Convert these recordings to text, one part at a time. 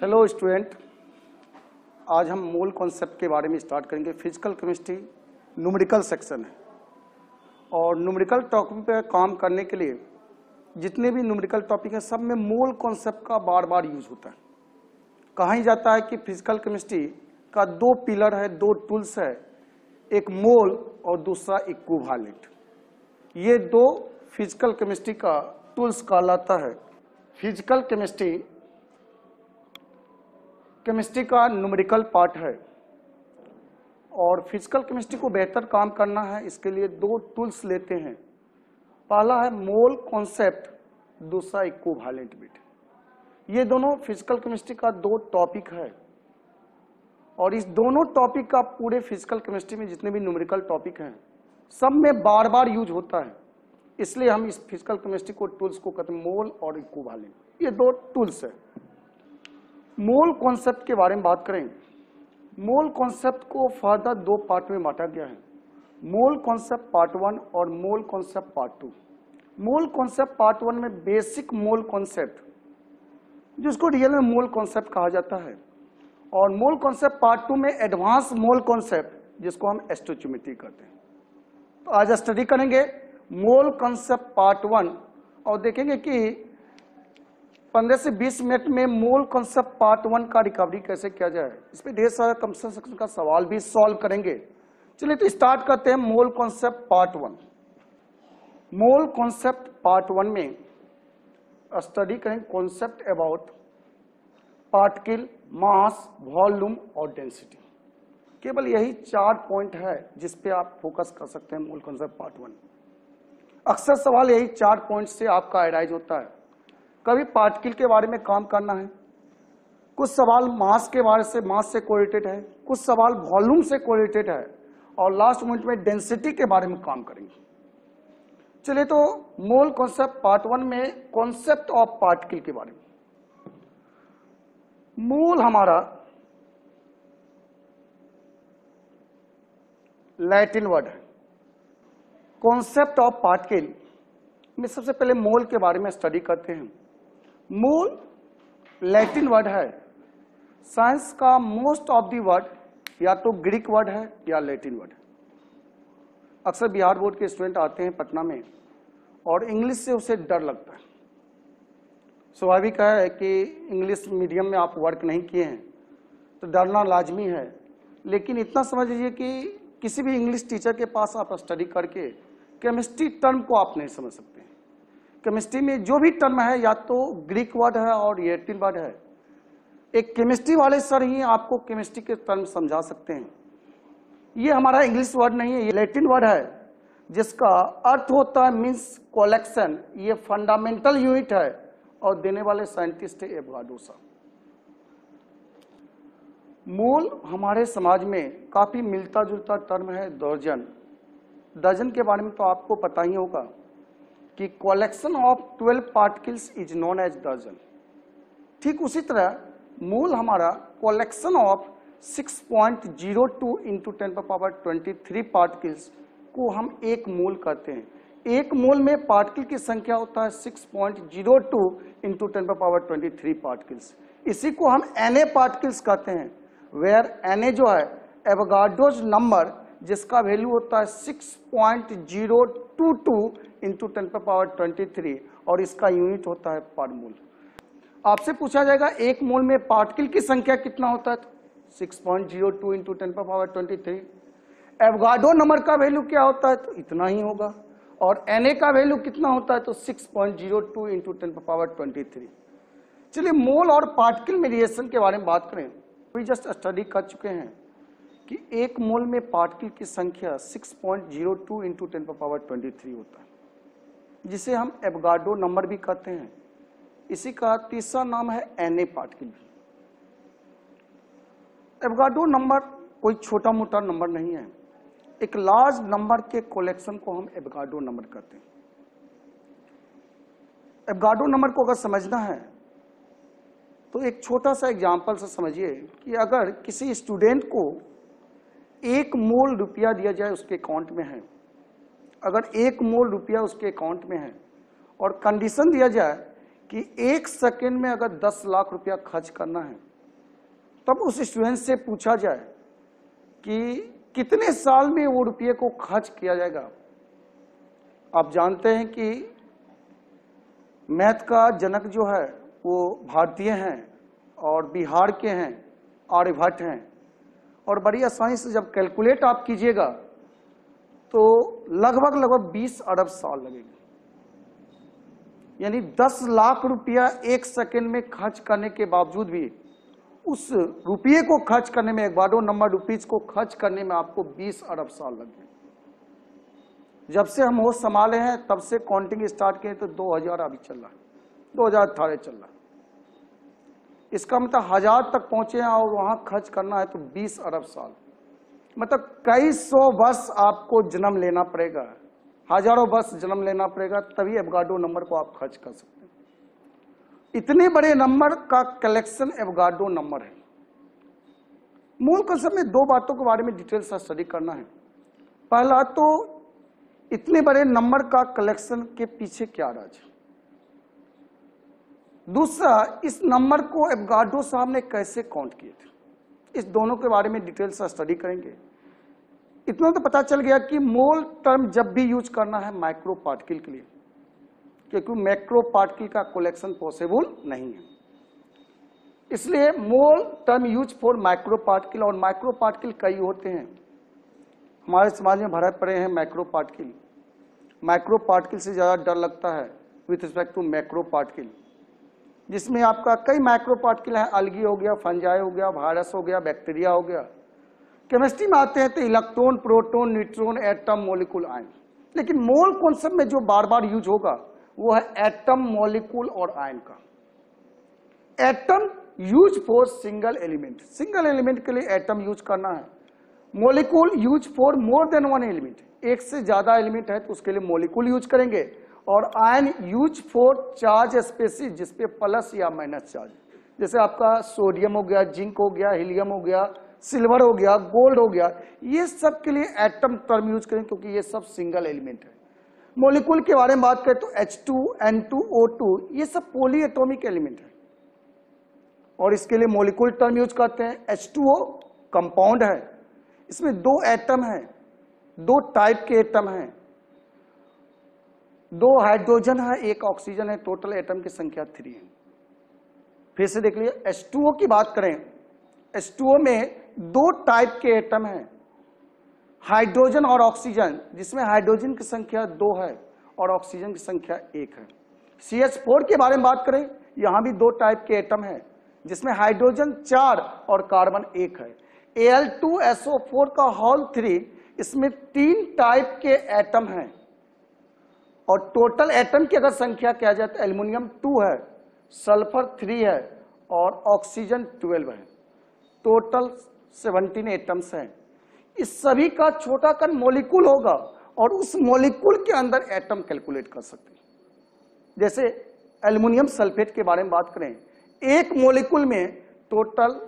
Hello student आज हम मूल कॉन्सेप्ट के बारे में स्टार्ट करेंगे फिजिकल केमिस्ट्री न्यूमेरिकल सेक्शन है और न्यूमेरिकल टॉपिक पर काम करने के लिए जितने भी न्यूमेरिकल टॉपिक हैं सब में मूल कॉन्सेप्ट का बार बार यूज होता है कहा ही जाता है कि फिजिकल केमिस्ट्री का दो पिलर है दो टूल्स है एक मोल और दूसरा इक्विवेलेंट ये दो फिजिकल केमिस्ट्री का टूल्स कहलाता है फिजिकल केमिस्ट्री केमिस्ट्री का न्यूमेरिकल पार्ट है और फिजिकल केमिस्ट्री को बेहतर काम करना है इसके लिए दो टूल्स लेते हैं पहला है मोल कॉन्सेप्ट दूसरा वायलेंट बिट ये दोनों फिजिकल केमिस्ट्री का दो टॉपिक है और इस दोनों टॉपिक का पूरे फिजिकल केमिस्ट्री में जितने भी न्यूमेरिकल टॉपिक हैं सब में बार बार यूज होता है इसलिए हम इस फिजिकल केमिस्ट्री को टूल्स को कहते हैं मोल और इक्विवेलेंट ये दो टूल्स है मोल कॉन्सेप्ट के बारे में बात करें मोल कॉन्सेप्ट को फर्दर दो पार्ट में बांटा गया है मोल कॉन्सेप्ट पार्ट वन और mole concept part two mole concept part one में बेसिक मोल कॉन्सेप्ट जिसको रियल में मोल कॉन्सेप्ट कहा जाता है और मोल कॉन्सेप्ट पार्ट टू में एडवांस मोल कॉन्सेप्ट जिसको हम एस्ट्रोच्यूमेट्री करते हैं तो आज स्टडी करेंगे मोल कॉन्सेप्ट पार्ट वन और देखेंगे कि 15 से 20 मिनट में मूल कॉन्सेप्ट पार्ट वन का रिकवरी कैसे किया जाए इस पर ढेर सारा कंस्ट्रक्शन का सवाल भी सॉल्व करेंगे चलिए तो स्टार्ट करते हैं mole concept part one mole concept part one में स्टडी करें concept about particle mass volume और डेंसिटी केवल यही चार पॉइंट है जिस पे आप फोकस कर सकते हैं मूल कॉन्सेप्ट पार्ट वन अक्सर सवाल यही चार पॉइंट से आपका एडाइज होता है कभी पार्टिकल के बारे में काम करना है कुछ सवाल मास के बारे से मास से कोरिलेटेड है कुछ सवाल वॉल्यूम से कोरिलेटेड है और लास्ट मोमेंट में डेंसिटी के बारे में काम करेंगे चलिए तो मोल कॉन्सेप्ट पार्ट वन में कॉन्सेप्ट ऑफ पार्टिकल के बारे में मोल हमारा लैटिन वर्ड है कॉन्सेप्ट ऑफ पार्टिकल में सबसे पहले मोल के बारे में स्टडी करते हैं मूल लैटिन वर्ड है साइंस का मोस्ट ऑफ दी वर्ड या तो ग्रीक वर्ड है या लैटिन वर्ड है अक्सर बिहार बोर्ड के स्टूडेंट आते हैं पटना में और इंग्लिश से उसे डर लगता है स्वाभाविक है कि इंग्लिश मीडियम में आप वर्क नहीं किए हैं तो डरना लाजमी है लेकिन इतना समझ लीजिए कि किसी भी इंग्लिश टीचर के पास आप स्टडी करके केमिस्ट्री टर्म को आप नहीं समझ सकते केमिस्ट्री में जो भी टर्म है या तो ग्रीक वर्ड है और लैटिन वर्ड है एक केमिस्ट्री वाले सर ही आपको केमिस्ट्री के टर्म समझा सकते हैं ये हमारा इंग्लिश वर्ड नहीं है ये लैटिन वर्ड है जिसका अर्थ होता है मीन्स कोलेक्शन ये फंडामेंटल यूनिट है और देने वाले साइंटिस्ट है एवगाडो साहब मूल हमारे समाज में काफी मिलता जुलता टर्म है दर्जन दर्जन के बारे में तो आपको पता ही होगा कि collection of twelve particles is known as दर्जन ठीक उसी तरह मूल हमारा कलेक्शन ऑफ 6.02 इंटू टेन पर पावर थ्री पार्टिकल्स को हम एक मूल कहते हैं एक मूल में पार्टिकल की संख्या होता है 6.02 इंटू टेन पर पावर थ्री पार्टिकल्स इसी को हम एन ए पार्टिकल्स कहते हैं वेयर एन ए जो है एवगाडोज नंबर जिसका वैल्यू होता है 6.02 टू टू इंटू टेन पर पावर ट्वेंटी थ्री और इसका यूनिट होता है पर मोल आपसे पूछा जाएगा एक मोल में पार्टिकल की संख्या कितना होता है six point zero two into ten पर power twenty three Avogadro number का वैल्यू क्या होता है तो इतना ही होगा और एन का वैल्यू कितना होता है तो six point zero two into ten पर पावर ट्वेंटी थ्री चलिए मोल और पार्टिकल में रिएक्शन के बारे में बात करें वी जस्ट स्टडी कर चुके हैं कि एक मोल में पार्टिकल की संख्या 6.02 point zero two into ten power twenty three होता है जिसे हम एबगाडो नंबर भी कहते हैं इसी का तीसरा नाम है एन ए पार्टिकल एबगाडो नंबर कोई छोटा मोटा नंबर नहीं है एक लार्ज नंबर के कलेक्शन को हम एबगाडो नंबर कहते हैं एबगाडो नंबर को अगर समझना है तो एक छोटा सा एग्जाम्पल से समझिए कि अगर किसी स्टूडेंट को एक मोल रुपया दिया जाए उसके अकाउंट में है अगर एक मोल रुपया उसके अकाउंट में है और कंडीशन दिया जाए कि एक सेकेंड में अगर दस लाख रुपया खर्च करना है तब उस स्टूडेंट से पूछा जाए कि कितने साल में वो रुपये को खर्च किया जाएगा आप जानते हैं कि मैथ का जनक जो है वो भारतीय हैं और बिहार के हैं आर्यभट्ट हैं और बड़ी आसानी से जब कैलकुलेट आप कीजिएगा तो लगभग लगभग 20 अरब साल लगेगा यानी 10 लाख रुपया एक सेकेंड में खर्च करने के बावजूद भी उस रुपये को खर्च करने में बारो नंबर रुपीज को खर्च करने में आपको 20 अरब साल लग गए जब से हम होश संभाले हैं तब से काउंटिंग स्टार्ट किए तो 2000 अभी चल रहा है दो हजार अठारह चल रहा है इसका मतलब हजार तक पहुंचे हैं और वहां खर्च करना है तो 20 अरब साल मतलब कई सौ वर्ष आपको जन्म लेना पड़ेगा हजारों वर्ष जन्म लेना पड़ेगा तभी एवगाडो नंबर को आप खर्च कर सकते हैं इतने बड़े नंबर का कलेक्शन एवगाडो नंबर है मूल कंसेप्ट में दो बातों के बारे में डिटेल से स्टडी करना है पहला तो इतने बड़े नंबर का कलेक्शन के पीछे क्या राज है दूसरा इस नंबर को एबगार्डो साहब ने कैसे काउंट किए थे इस दोनों के बारे में डिटेल से स्टडी करेंगे इतना तो पता चल गया कि मोल टर्म जब भी यूज करना है माइक्रो पार्टिकल के लिए क्योंकि मैक्रो पार्टिकल का कलेक्शन पॉसिबल नहीं है इसलिए mole term use for micro particle और माइक्रो पार्टिकल कई होते हैं हमारे समाज में भरे पड़े हैं माइक्रो पार्टिकल माइक्रो पार्टिकल से ज़्यादा डर लगता है with respect to macro particle जिसमें आपका कई माइक्रोपार्टिकल है अलगी हो गया फंजाई हो गया वायरस हो गया बैक्टीरिया हो गया केमिस्ट्री में आते हैं तो electron proton neutron atom molecule ion लेकिन मोल कॉन्सेप्ट में जो बार बार यूज होगा वो है एटम मॉलिक्यूल और आयन का atom use for single element single element के लिए एटम यूज करना है molecule use for more than one element एक से ज्यादा एलिमेंट है तो उसके लिए मोलिकूल यूज करेंगे और ion use for charge species जिसपे प्लस या माइनस चार्ज जैसे आपका सोडियम हो गया जिंक हो गया हीलियम हो गया सिल्वर हो गया गोल्ड हो गया ये सब के लिए एटम टर्म यूज करें क्योंकि ये सब सिंगल एलिमेंट है मोलिकुल के बारे में बात करें तो H2, N2, O2 ये सब पोली एटोमिक एलिमेंट है और इसके लिए मोलिकुल टर्म यूज करते हैं ओ कंपाउंड है इसमें दो एटम है दो टाइप के एटम हैं दो हाइड्रोजन है एक ऑक्सीजन है टोटल एटम की संख्या थ्री है फिर से देख लिया H2O की बात करें H2O में दो टाइप के एटम हैं हाइड्रोजन और ऑक्सीजन जिसमें हाइड्रोजन की संख्या दो है और ऑक्सीजन की संख्या एक है फोर के बारे में बात करें यहां भी दो टाइप के एटम है जिसमें हाइड्रोजन चार और कार्बन एक है Al2SO4 का हॉल थ्री इसमें तीन टाइप के एटम हैं और टोटल एटम की अगर संख्या क्या जाए तो एल्यूमिनियम टू है सल्फर थ्री है और ऑक्सीजन ट्वेल्व है टोटल सेवनटीन एटम्स हैं इस सभी का छोटा कन मोलिकुल होगा और उस मोलिकुल के अंदर एटम कैलकुलेट कर सकते हैं जैसे एल्यूमिनियम सल्फेट के बारे में बात करें एक मोलिकुल में टोटल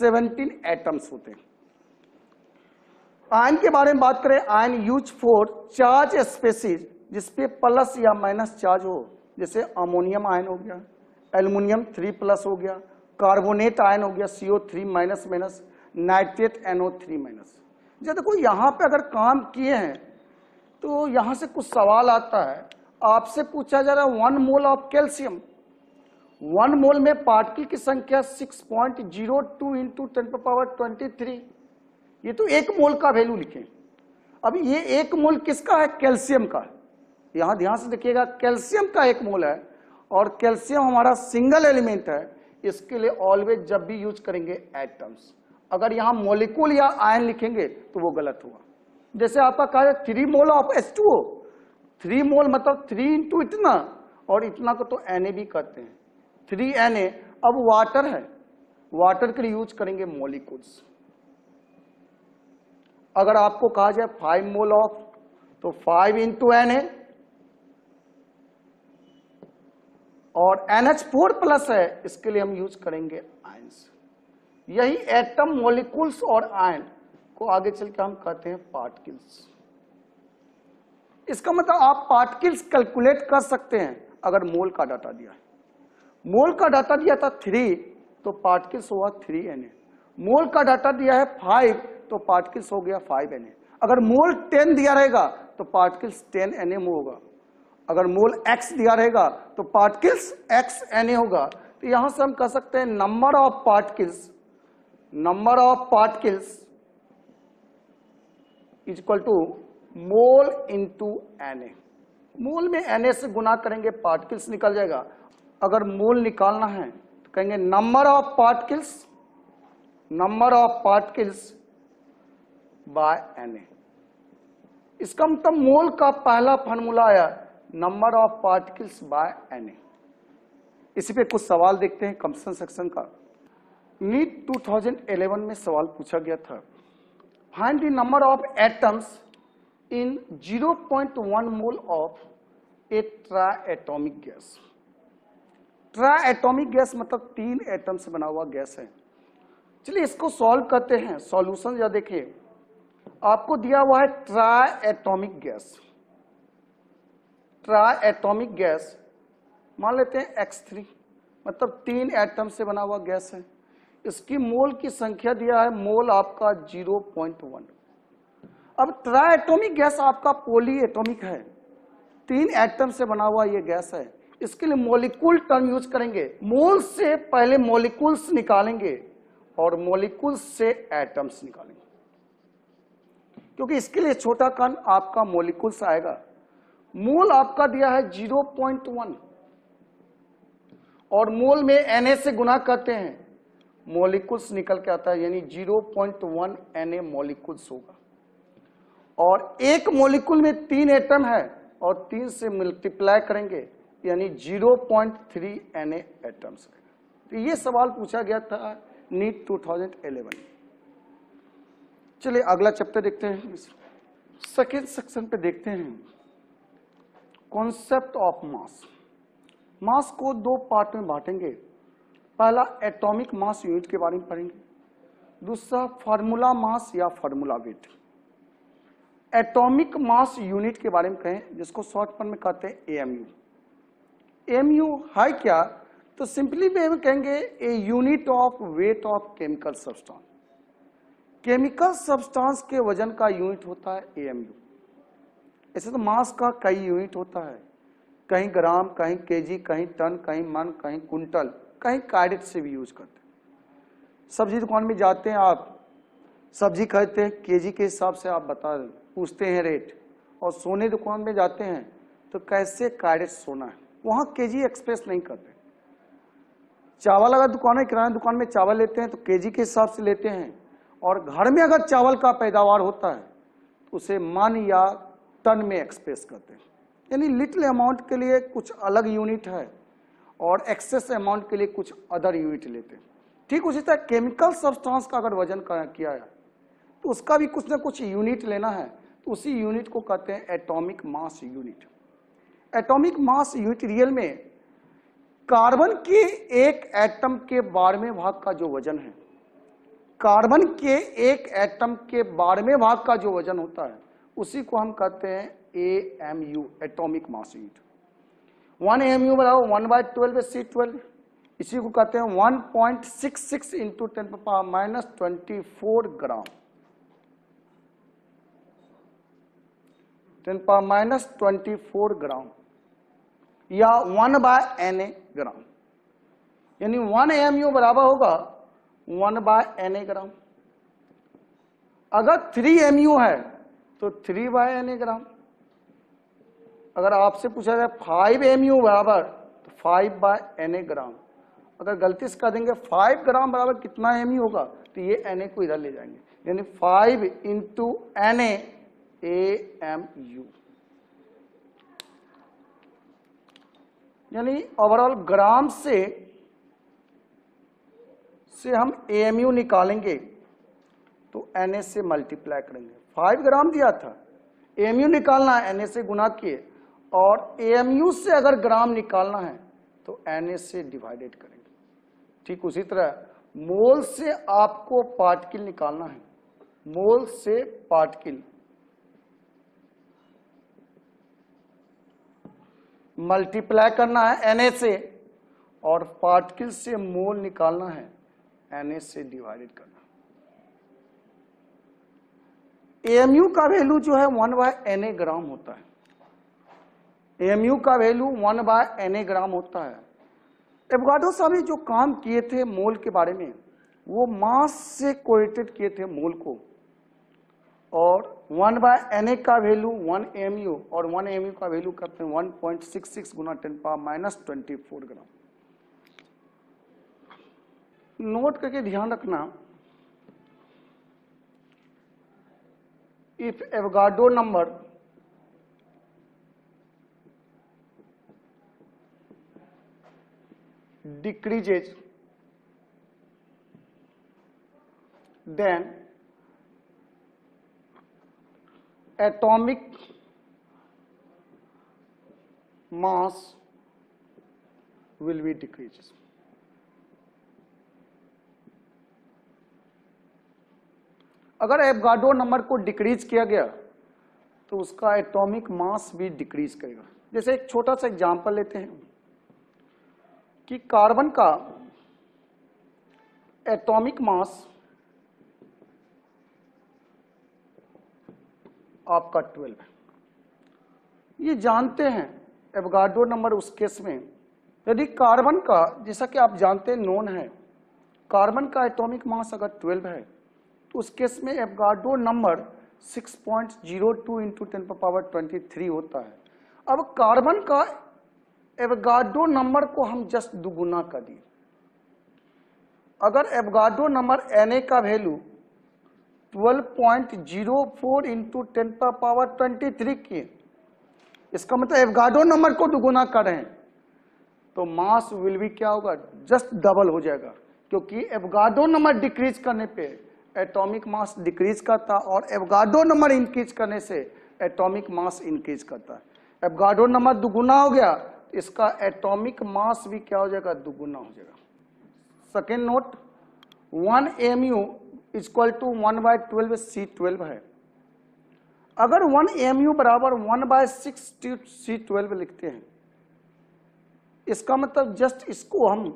17 एटम्स होते हैं आयन के बारे में बात करें ion use for charge species जिसपे प्लस या माइनस चार्ज हो जैसे अमोनियम आयन हो गया एल्युमिनियम थ्री प्लस हो गया कार्बोनेट आयन हो गया CO three minus minus nitrate NO three minus जैसे देखो यहाँ पे अगर काम किए हैं तो यहाँ से कुछ सवाल आता है आपसे पूछा जा रहा है one mole of calcium one mole में पार्टिकल की संख्या six point zero two into ten power twenty three ये तो एक मोल का वैल्यू लिखे अब ये एक मोल किसका है कैल्शियम का है यहां ध्यान से देखिएगा कैल्शियम का एक मोल है और कैल्शियम हमारा सिंगल एलिमेंट है इसके लिए ऑलवेज जब भी यूज करेंगे एटम्स अगर यहां मोलिकुल या आयन लिखेंगे तो वो गलत हुआ जैसे आपका कहा three mole of S two three mole मतलब थ्री इंटू इतना और इतना को तो एन भी कहते हैं थ्री एन अब वाटर है वाटर के लिए यूज करेंगे मोलिकुल्स अगर आपको कहा जाए फाइव मोल ऑफ तो फाइव इंटू एन है और NH4 प्लस है इसके लिए हम यूज करेंगे आयंस यही एटम मॉलिक्यूल्स और आयन को आगे चल के हम कहते हैं पार्टिकल्स इसका मतलब आप पार्टिकल्स कैलकुलेट कर सकते हैं अगर मोल का डाटा दिया है मोल का डाटा दिया था थ्री तो पार्टिकल्स हुआ थ्री एन ए मोल का डाटा दिया है फाइव तो पार्टिकल्स हो गया फाइव एन ए अगर मोल टेन दिया रहेगा तो पार्टिकल्स टेन एन ए होगा अगर मोल एक्स दिया रहेगा तो पार्टिकल्स एक्स एन ए होगा तो यहां से हम कह सकते हैं number of particles number of particles is equal to mole into N A mole में एन ए से गुना करेंगे पार्टिकल्स निकल जाएगा अगर मोल निकालना है तो कहेंगे number of particles number of particles by N A इसका मतलब मोल का पहला फार्मूला आया number of particles by N इसी पे कुछ सवाल देखते हैं कम्सन सेक्शन का नीट 2011 में सवाल पूछा गया था find the number of atoms in 0.1 mole of a triatomic gas triatomic gas मतलब तीन एटम से बना हुआ गैस है चलिए इसको सॉल्व करते हैं सॉल्यूशन या देखिए आपको दिया हुआ है ट्रा atomic gas triatomic gas मान लेते हैं एक्स थ्री मतलब तीन एटम से बना हुआ गैस है इसकी मोल की संख्या दिया है मोल आपका जीरो पॉइंट वन अब ट्रा एटोमिक गैस आपका पोली एटोमिक है तीन एटम से बना हुआ ये गैस है इसके लिए मोलिकुल टर्म यूज करेंगे मोल से पहले मोलिकुल्स निकालेंगे और मोलिकुल से एटम्स निकालेंगे क्योंकि इसके लिए छोटा कण आपका मोलिकुल्स आएगा मोल आपका दिया है 0.1 और मोल में एन से गुना करते हैं मोलिकुल्स निकल के आता है यानी 0.1 पॉइंट एन ए मोलिकुल्स होगा और एक मोलिकुल में तीन एटम है और तीन से मल्टीप्लाई करेंगे यानी 0.3 पॉइंट थ्री एन एटम्स तो ये सवाल पूछा गया था नीट 2011 चलिए अगला चैप्टर देखते हैं सेकेंड सेक्शन पे देखते हैं कॉन्सेप्ट ऑफ मास मास को दो पार्ट में बांटेंगे पहला एटॉमिक मास यूनिट के बारे में पढ़ेंगे दूसरा फार्मूला मास या formula weight atomic mass unit के बारे में कहें जिसको शॉर्ट फॉर्म में कहते हैं एएमयू एएमयू है क्या तो सिंपली वे में कहेंगे a unit of weight of chemical substance chemical substance के वजन का यूनिट होता है एएमयू ऐसे तो मास का कई यूनिट होता है कहीं ग्राम कहीं केजी कहीं टन कहीं मन कहीं कुंटल कहीं कैरेट से भी यूज करते हैं सब्जी दुकान में जाते हैं आप सब्जी खरीदते हैं केजी के हिसाब से आप बता पूछते हैं रेट और सोने दुकान में जाते हैं तो कैसे कैरेट सोना है वहां के एक्सप्रेस नहीं करते चावल अगर दुकान है किराना दुकान में चावल लेते हैं तो केजी के हिसाब से लेते हैं और घर में अगर चावल का पैदावार होता है तो उसे मन या टन में एक्सप्रेस करते हैं यानी लिटिल अमाउंट के लिए कुछ अलग यूनिट है और एक्सेस अमाउंट के लिए कुछ अदर यूनिट लेते हैं ठीक उसी तरह केमिकल सब्सटेंस का अगर वजन किया है तो उसका भी कुछ ना कुछ यूनिट लेना है तो उसी यूनिट को कहते हैं atomic mass unit atomic mass unit real में कार्बन के एक एटम के बारहवें भाग का जो वजन है कार्बन के एक एटम के बारहवें भाग का जो वजन होता है उसी को हम कहते हैं A M U atomic mass unit one M U बनाओ one by twelve C twelve इसी को कहते हैं one point six six into ten power minus twenty four gram ten power minus twenty four gram या one by N A gram यानी one M U बराबर होगा one by N A gram अगर three M U है तो three by N gram अगर आपसे पूछा जाए फाइव एम यू बराबर तो फाइव बाय एन ग्राम अगर गलती से कह देंगे फाइव ग्राम बराबर कितना एम यू होगा तो ये एन को इधर ले जाएंगे यानी five into N M U यानी ओवरऑल ग्राम से से हम एएमयू निकालेंगे तो ए से मल्टीप्लाई करेंगे फाइव ग्राम दिया था एमयू निकालना है एनए से गुना किए और एमयू से अगर ग्राम निकालना है तो एनए से डिवाइडेड करेंगे ठीक उसी तरह मोल से आपको पार्टिकल निकालना है मोल से पार्टिकल मल्टीप्लाई करना है एनए से और पार्टिकल से मोल निकालना है एनए से डिवाइडेड करना एएमयू का वैल्यू जो है one by N A gram होता है एएमयू का value one by N A gram होता है एवगाडो साहब ने जो काम किए थे मोल के बारे में वो मास से कोरेटेड किए थे मोल को और वन बाय एन ए का वैल्यू वन एम यू और वन एम यू का वैल्यू करते हैं वन पॉइंट सिक्स सिक्स गुना ten power minus twenty four gram note करके ध्यान रखना if Avogadro number decreases then atomic mass will be decreases अगर Avogadro number को decrease किया गया तो उसका एटॉमिक मास भी डिक्रीज करेगा जैसे एक छोटा सा एग्जांपल लेते हैं कि कार्बन का एटॉमिक मास आपका 12 है ये जानते हैं एवगाडो नंबर उस केस में यदि कार्बन का जैसा कि आप जानते हैं नोन है कार्बन का एटॉमिक मास अगर 12 है तो उस केस में एफगार्डो number 6.02 point zero two into ten power twenty होता है अब कार्बन का एवगाडो नंबर को हम जस्ट दुगुना कर दिए अगर एवगाडो नंबर एन का value 12.04 point zero four into ten पर पावर ट्वेंटी थ्री किए इसका मतलब एवगाडो नंबर को दुगुना करें तो मास विल भी क्या होगा जस्ट डबल हो जाएगा क्योंकि एवगाडो नंबर डिक्रीज करने पे एटॉमिक मास डिक्रीज करता है और एवगाडो नंबर इंक्रीज करने से एटॉमिक मास इंक्रीज करता है एवगाडो नंबर दुगुना हो गया इसका एटॉमिक मास भी क्या हो जाएगा दुगुना हो जाएगा second note one M U is equal to one by twelve C twelve है अगर वन एम यू बराबर one by six C twelve लिखते हैं इसका मतलब जस्ट इसको हम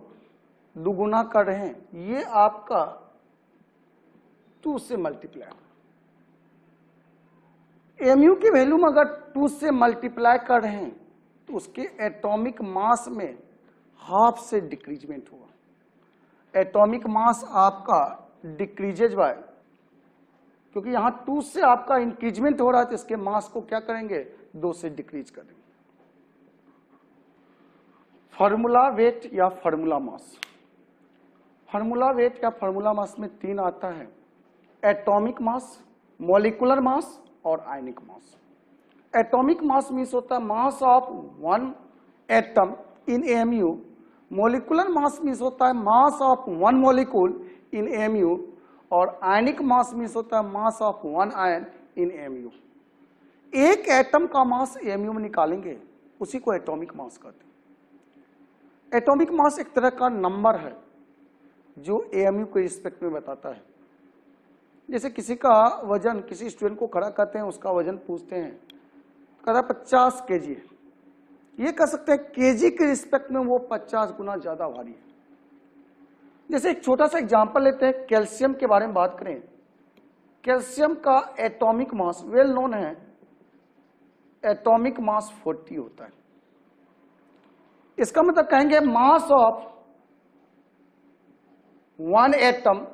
दुगुना कर रहे हैं ये आपका टू से मल्टीप्लाई एमयू की वैल्यू में अगर टू से मल्टीप्लाई कर रहे हैं तो उसके एटॉमिक मास में हाफ से डिक्रीजमेंट हुआ एटॉमिक मास आपका डिक्रीजेज बाय क्योंकि यहां टू से आपका इंक्रीजमेंट हो रहा है तो इसके मास को क्या करेंगे दो से डिक्रीज करेंगे फॉर्मूला वेट या फॉर्मूला मास फॉर्मूला वेट या फॉर्मूला मास में तीन आता है एटॉमिक मास मोलिकुलर मास और ionic mass atomic mass means होता है mass of one atom in U molecular mass means होता है mass of one molecule in M U और आयनिक मास मीन्स होता है mass of one ion in M U एक atom का mass you में निकालेंगे उसी को एटॉमिक मास कहते हैं एटॉमिक मास एक तरह का नंबर है जो यू के रिस्पेक्ट में बताता है जैसे किसी का वजन किसी स्टूडेंट को खड़ा करते हैं उसका वजन पूछते हैं कहता पचास के जी ये कह सकते हैं जी के रिस्पेक्ट में वो पचास गुना ज्यादा भारी है जैसे एक छोटा सा एग्जाम्पल लेते हैं कैल्शियम के बारे में बात करें कैल्शियम का एटॉमिक मास वेल नोन है एटॉमिक मास 40 होता है इसका मतलब कहेंगे mass of one atom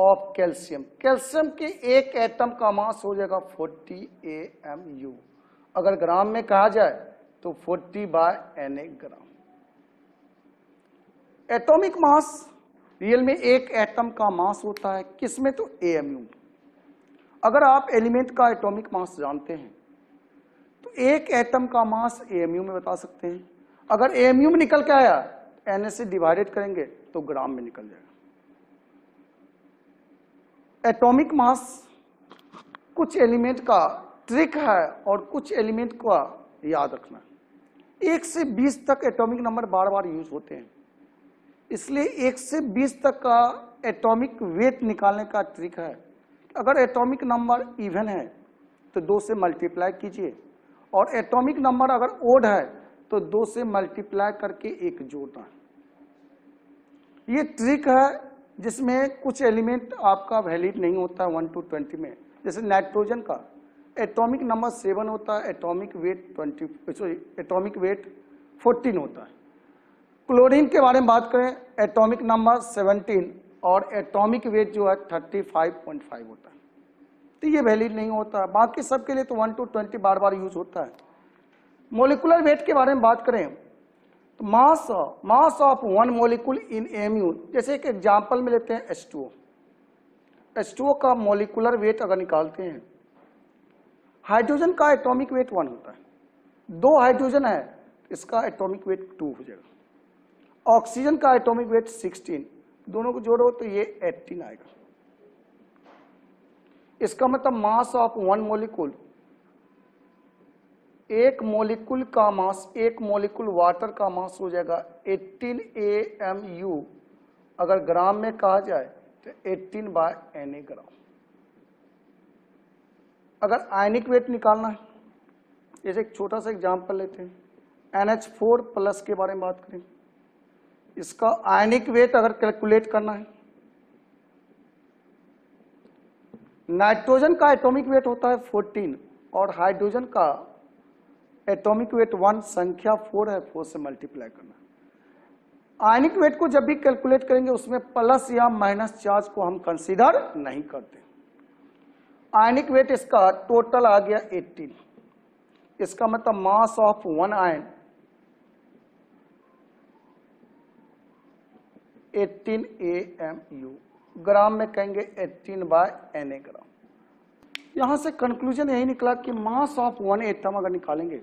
of calcium calcium के एक एटम का मास हो जाएगा 40 ए एम यू अगर ग्राम में कहा जाए तो 40 by N A gram atomic mass real में एक एटम का मास होता है किसमें तो ए एम यू अगर आप एलिमेंट का एटॉमिक मास जानते हैं तो एक एटम का मास ए एम यू में बता सकते हैं अगर ए एम यू में निकल के आया एन ए से डिवाइडेड करेंगे तो ग्राम में निकल जाएगा एटॉमिक मास कुछ एलिमेंट का ट्रिक है और कुछ एलिमेंट का याद रखना एक से बीस तक एटॉमिक नंबर बार बार यूज होते हैं इसलिए एक से बीस तक का एटॉमिक वेट निकालने का ट्रिक है अगर एटॉमिक नंबर इवन है तो दो से मल्टीप्लाई कीजिए और एटॉमिक नंबर अगर ओड है तो दो से मल्टीप्लाई करके एक जोड़ना ये ट्रिक है जिसमें कुछ एलिमेंट आपका वैलिड नहीं होता वन टू ट्वेंटी में जैसे नाइट्रोजन का एटॉमिक नंबर सेवन होता है atomic weight twenty sorry atomic weight fourteen होता है क्लोरीन के बारे में बात करें एटॉमिक नंबर सेवनटीन और एटॉमिक वेट जो है थर्टी फाइव पॉइंट फाइव होता है तो ये वैलिड नहीं होता बाकी सबके लिए तो वन टू ट्वेंटी बार बार यूज होता है मोलिकुलर वेट के बारे में बात करें mass mass of one molecule in M U जैसे एक एग्जांपल में लेते हैं एस टू का मोलिकुलर वेट अगर निकालते हैं हाइड्रोजन का एटॉमिक वेट वन होता है दो हाइड्रोजन है इसका एटॉमिक वेट टू हो जाएगा ऑक्सीजन का एटॉमिक वेट सिक्सटीन दोनों को जोड़ो तो ये एटीन आएगा इसका मतलब मास ऑफ वन मोलिकुल एक मोलिकुल का मास एक मोलिकुल वाटर का मास हो जाएगा 18 ए एम यू अगर ग्राम में कहा जाए तो 18 बाय एन ए ग्राम अगर आयनिक वेट निकालना है जैसे एक छोटा सा एग्जाम्पल लेते हैं एन एच फोर प्लस के बारे में बात करें इसका आयनिक वेट अगर कैलकुलेट करना है नाइट्रोजन का एटॉमिक वेट होता है 14 और हाइड्रोजन का एटॉमिक वेट वन संख्या फोर है फोर से मल्टीप्लाई करना आयनिक वेट को जब भी कैलकुलेट करेंगे उसमें प्लस या माइनस चार्ज को हम कंसीडर नहीं करते आयनिक वेट इसका टोटल आ गया 18 इसका मतलब mass of one ion 18 M U gram में कहेंगे 18 बाय एन ए ग्राम यहां से कंक्लूजन यही निकला कि मास ऑफ वन एटम अगर निकालेंगे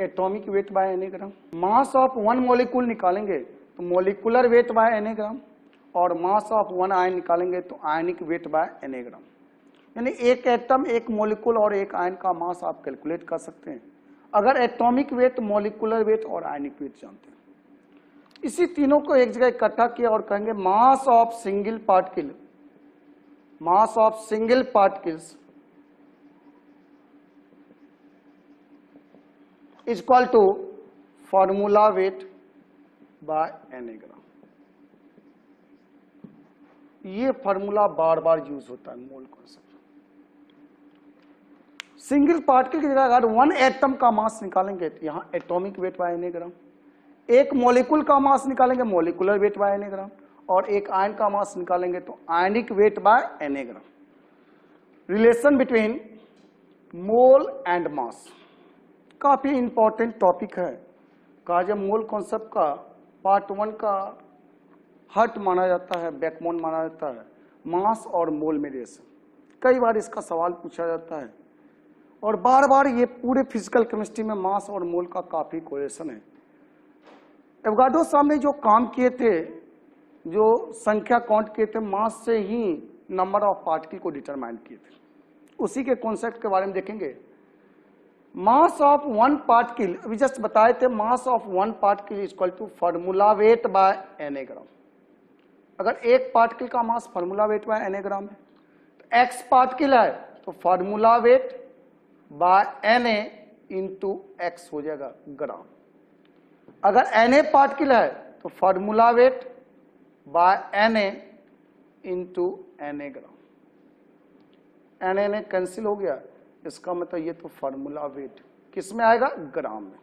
atomic weight by N A gram mass of one molecule निकालेंगे तो मोलिकुलर वेट बाय एने ग्राम और मास ऑफ वन आयन निकालेंगे तो आयनिक वेट बाय एने ग्राम यानी एक एटम एक मोलिकुल और एक आयन का मास आप कैलकुलेट कर सकते हैं अगर एटॉमिक वेट मोलिकुलर वेट और आयनिक वेट जानते हैं इसी तीनों को एक जगह इकट्ठा किया और कहेंगे mass of single particle mass of single particles is equal to formula weight by N A gram ये फॉर्मूला बार बार यूज होता है मोल कॉन्सेप्ट सिंगल पार्टिकल की जगह अगर वन एटम का मास निकालेंगे तो यहां atomic weight by N A gram एक मोलिकुल का मास निकालेंगे मोलिकुलर वेट बाय एनेग्राम और एक आयन का मास निकालेंगे तो ionic weight by N A gram relation between mole and mass काफ़ी इम्पोर्टेंट टॉपिक है मूल कॉन्सेप्ट का पार्ट वन का हर्ट माना जाता है बैकबोन माना जाता है मास और मोल में रेशन कई बार इसका सवाल पूछा जाता है और बार बार ये पूरे फिजिकल केमिस्ट्री में मास और मोल का काफ़ी क्वेश्चन है एवगाडो साहब ने जो काम किए थे जो संख्या काउंट किए थे मास से ही नंबर ऑफ पार्टिकल को डिटरमाइन किए थे उसी के कॉन्सेप्ट के बारे में देखेंगे मास ऑफ वन पार्टिकल अभी जस्ट बताए थे mass of one particle is equal to formula weight by N A gram अगर एक पार्टिकल का mass formula weight by N A gram है तो एक्स पार्टिकल है तो formula weight by N A into X हो जाएगा ग्राम अगर एन ए पार्टिकल है तो formula weight by N A into N A gram N A cancel हो गया इसका मतलब ये तो फार्मूला वेट किस में आएगा ग्राम में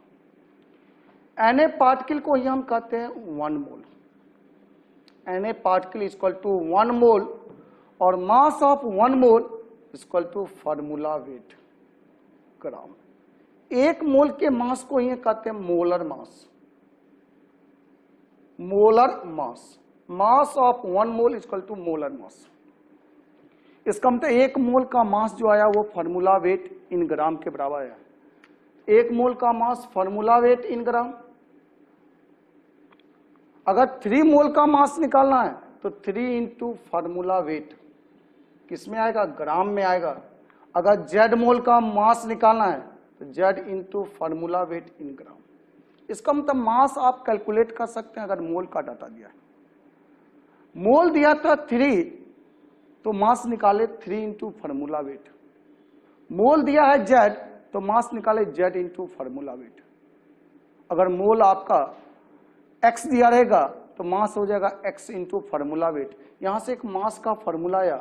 एन ए पार्टिकल को ही हम कहते हैं one mole N A particle is equal to one mole और mass of one mole is equal to formula weight gram एक मोल के मास को ही कहते हैं molar mass molar mass mass of one mole is equal to molar mass इसका मतलब एक मोल का मास जो आया वो फॉर्मूला वेट इन ग्राम के बराबर आया एक मोल का मास फॉर्मूला वेट इन ग्राम अगर थ्री मोल का मास निकालना है तो थ्री इंटू फॉर्मूला वेट किसमें आएगा ग्राम में आएगा अगर जेड मोल का मास निकालना है तो Z into formula weight in gram इसका मतलब मास आप कैलकुलेट कर सकते हैं अगर मोल का डाटा दिया है मोल दिया था थ्री तो मास निकाले three into formula weight mole दिया है जेड तो मास निकाले जेड इंटू फार्मूला वेट अगर मोल आपका एक्स दिया रहेगा तो मास हो जाएगा एक्स इंटू फार्मूला वेट यहां से एक मास का फॉर्मूला आया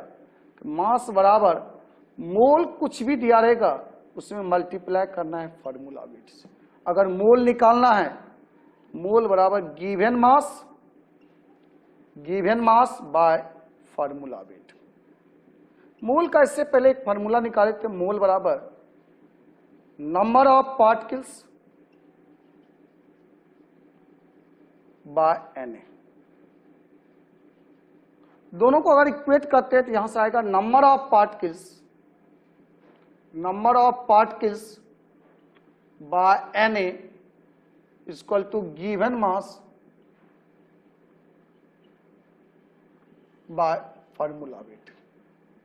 तो मास बराबर मोल कुछ भी दिया रहेगा उसमें मल्टीप्लाई करना है फार्मूला वेट से अगर मोल निकालना है मोल बराबर given mass given mass by formula weight mole का इससे पहले एक फॉर्मूला निकाले थे मोल बराबर number of particles by N दोनों को अगर इक्वेट करते हैं तो यहां से आएगा number of particles number of particles by N equal to given mass by formula weight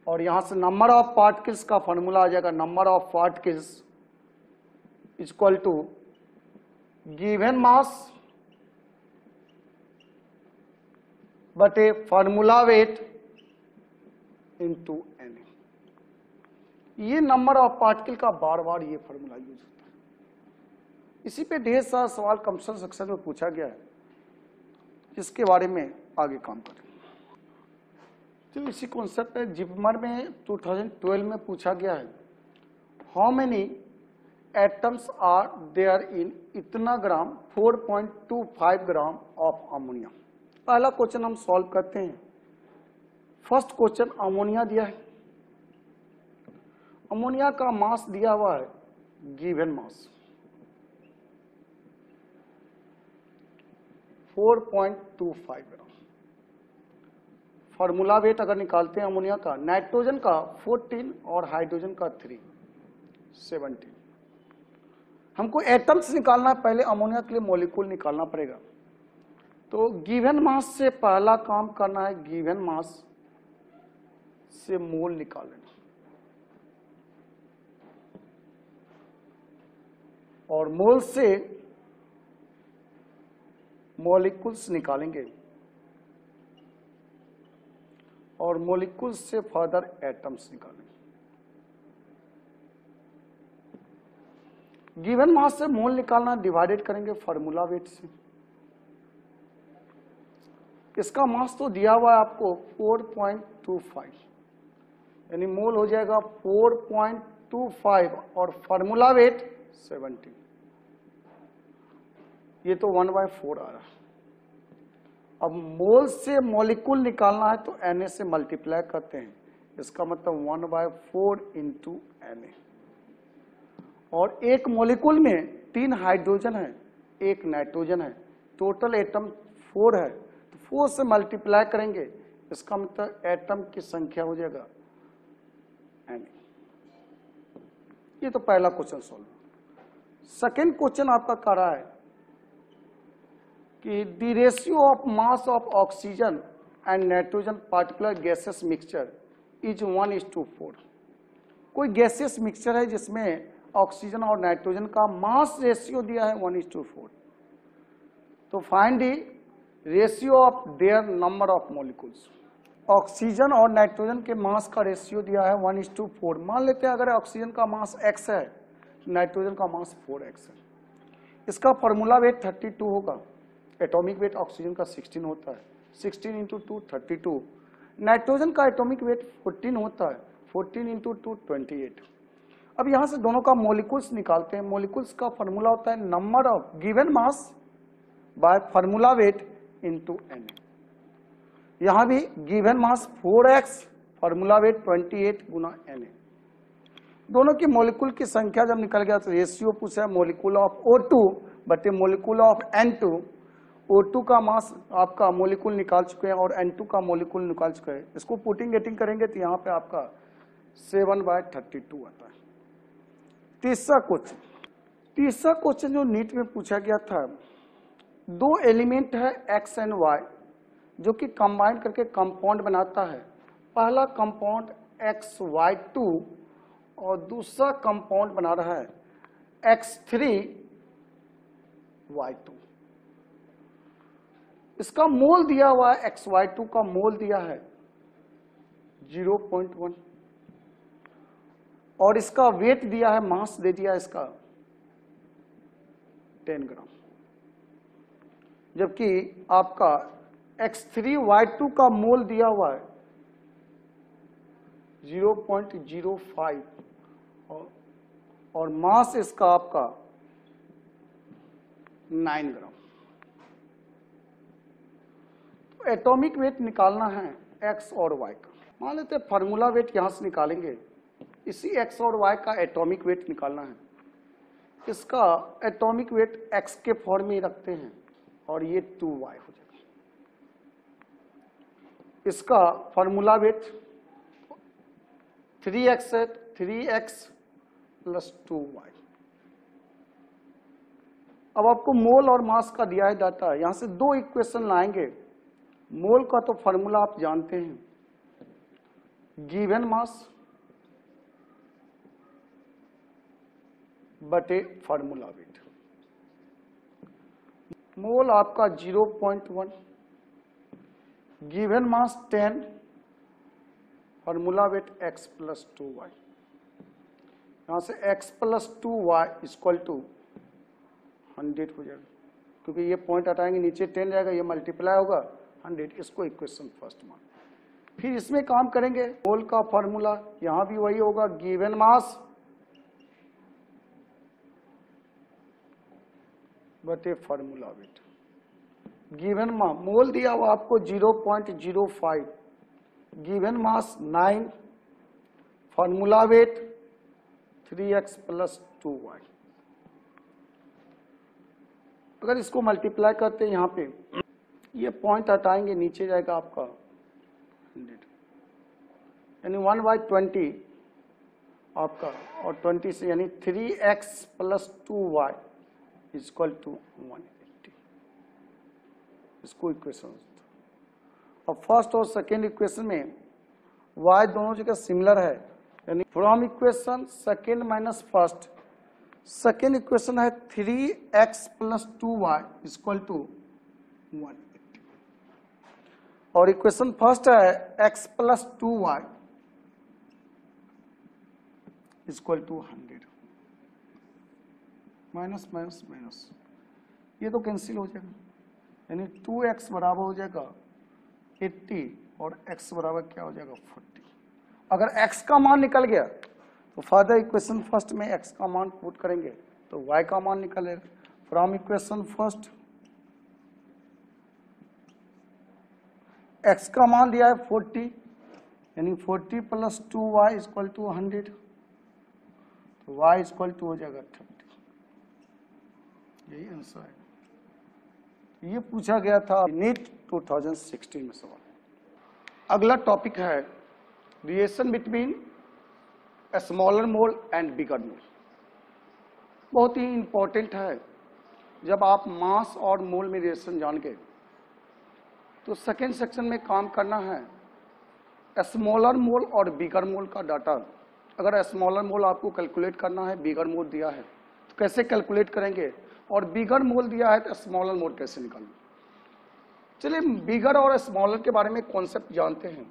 और यहां से नंबर ऑफ पार्टिकल्स का फॉर्मूला आ जाएगा number of particles equal to given mass but ए फॉर्मूला वेट इनटू एन ये number of particle का बार बार ये फॉर्मूला यूज होता है इसी पे ढेर सारा सवाल कंप्यूटर सेक्शन में पूछा गया है जिसके बारे में आगे काम करें तो इसी कॉन्सेप्ट है जिपमर में 2012 में पूछा गया है how many atoms are there in इतना ग्राम 4.25 ग्राम ऑफ अमोनिया पहला क्वेश्चन हम सॉल्व करते हैं फर्स्ट क्वेश्चन अमोनिया दिया है अमोनिया का मास दिया हुआ है given mass 4.25 gram formula weight अगर निकालते हैं अमोनिया का नाइट्रोजन का 14 और हाइड्रोजन का 3 17 हमको एटम्स निकालना है पहले अमोनिया के लिए मॉलिक्यूल निकालना पड़ेगा तो गिवन मास से पहला काम करना है गिवन मास से मोल निकाल लेना और मोल से मॉलिक्यूल्स निकालेंगे और मोलिकुल से फर्दर एटम्स निकालेंगे गिवन मास से मोल निकालना डिवाइडेड करेंगे फॉर्मूला वेट से इसका मास तो दिया हुआ है आपको 4.25 यानी मोल हो जाएगा 4.25 और फॉर्मूला वेट 70 ये तो 1 बाय फोर आ रहा है अब मोल से मॉलिक्यूल निकालना है तो एन से मल्टीप्लाई करते हैं इसका मतलब one by four into N और एक मॉलिक्यूल में तीन हाइड्रोजन है एक नाइट्रोजन है टोटल एटम फोर है तो फोर से मल्टीप्लाई करेंगे इसका मतलब एटम की संख्या हो जाएगा एन ये तो पहला क्वेश्चन सॉल्व सेकेंड क्वेश्चन आपका कर रहा है कि the ratio of mass of oxygen and nitrogen particular gases mixture is one is to four कोई गैसेस मिक्सचर है जिसमें ऑक्सीजन और नाइट्रोजन का मास रेशियो दिया है वन इज टू फोर तो find the ratio of their number of molecules oxygen और nitrogen के मास का रेशियो दिया है वन इज टू फोर मान लेते हैं अगर ऑक्सीजन का मास एक्स है नाइट्रोजन का मास फोर एक्स है इसका फॉर्मूला वेट थर्टी टू होगा एटॉमिक वेट ऑक्सीजन का 16 होता है 16 इंटू टू थर्टी नाइट्रोजन का एटॉमिक वेट 14 होता है 14 इंटू टू ट्वेंटी अब यहां से दोनों का मोलिकुल्स निकालते हैं मोलिकुल्स का फॉर्मूला होता है number of given mass by formula weight into N यहां भी given mass 4x formula weight 28 eight गुना एन दोनों की मोलिकुल की संख्या जब निकल गया तो रेशियो पूछा है मोलिकुल ऑफ O2 बटे molecule of N2 O2 to का मास आपका मोलिकुल निकाल चुके हैं और एन टू का मोलिकुल निकाल चुके हैं इसको पुटिंग एटिंग करेंगे तो यहाँ पे आपका सेवन बाय थर्टी टू आता है तीसरा क्वेश्चन तीसरा क्वेश्चन जो नीट में पूछा गया था दो एलिमेंट है एक्स एंड वाई जो कि कंबाइंड करके कंपाउंड बनाता है पहला कंपाउंड एक्स वाई टू और दूसरा कंपाउंड बना रहा है एक्स थ्री वाई टू इसका मोल दिया हुआ है एक्स वाई टू का मोल दिया है जीरो पॉइंट वन और इसका वेट दिया है मास दे दिया इसका टेन ग्राम जबकि आपका एक्स थ्री वाई टू का मोल दिया हुआ है जीरो पॉइंट जीरो फाइव और मास इसका आपका नाइन ग्राम एटॉमिक वेट निकालना है एक्स और वाई का मान लेते हैं फार्मूला वेट यहां से निकालेंगे इसी एक्स और वाई का एटॉमिक वेट निकालना है इसका एटॉमिक वेट एक्स के फॉर्म में रखते हैं और ये टू वाई हो जाएगा इसका फार्मूला वेट थ्री एक्स है three X plus two Y अब आपको मोल और मास का दिया है डाटा यहां से दो इक्वेशन लाएंगे मोल का तो फॉर्मूला आप जानते हैं गिवन मास बटे फॉर्मूला वेट मोल आपका 0.1 given mass 10 formula weight x plus two Y यहां से x plus two Y equal to hundred हो जाएगा क्योंकि ये पॉइंट हटाएंगे नीचे 10 जाएगा ये मल्टीप्लाई होगा हंड्रेड इसको इक्वेशन फर्स्ट मान फिर इसमें काम करेंगे मोल का फॉर्मूला यहां भी वही होगा गिवन मास बटे formula weight given mass mole दिया हुआ आपको 0.05 given mass 9 formula weight 3x X plus two अगर इसको मल्टीप्लाई करते हैं यहां पे ये पॉइंट हटाएंगे नीचे जाएगा आपका हंड्रेड यानी वन बाई ट्वेंटी आपका और ट्वेंटी से यानी three X plus two Y is equal to one eighty इसको इक्वेशन और फर्स्ट और सेकेंड इक्वेशन में वाई दोनों जगह सिमिलर है यानी from equation second minus first second equation है three X plus two Y is equal to one और इक्वेशन फर्स्ट है X plus two Y equal to hundred minus minus minus ये तो कैंसिल हो जाएगा यानी टू एक्स बराबर हो जाएगा एट्टी और एक्स बराबर क्या हो जाएगा फोर्टी अगर एक्स का मान निकल गया तो फर्दर इक्वेशन फर्स्ट में एक्स का मान पुट करेंगे तो वाई का मान निकलेगा फ्रॉम इक्वेशन फर्स्ट एक्स का मान दिया है फोर्टी यानी forty plus two Y is equal to hundred तो वाई इजक्वल टू हो जाएगा थर्टी यही आंसर है तो ये पूछा गया था नीट 2016 में सवाल अगला टॉपिक है relation between smaller mole and bigger mole बहुत ही इंपॉर्टेंट है जब आप मास और मोल में रिएशन जान के तो सेकेंड सेक्शन में काम करना है स्मॉलर मोल और बिगर मोल का डाटा अगर स्मॉलर मोल आपको कैलकुलेट करना है बिगर मोल दिया है तो कैसे कैलकुलेट करेंगे और बिगर मोल दिया है तो स्मॉलर मोल कैसे निकालेंगे चलिए बिगर और स्मॉलर के बारे में कॉन्सेप्ट जानते हैं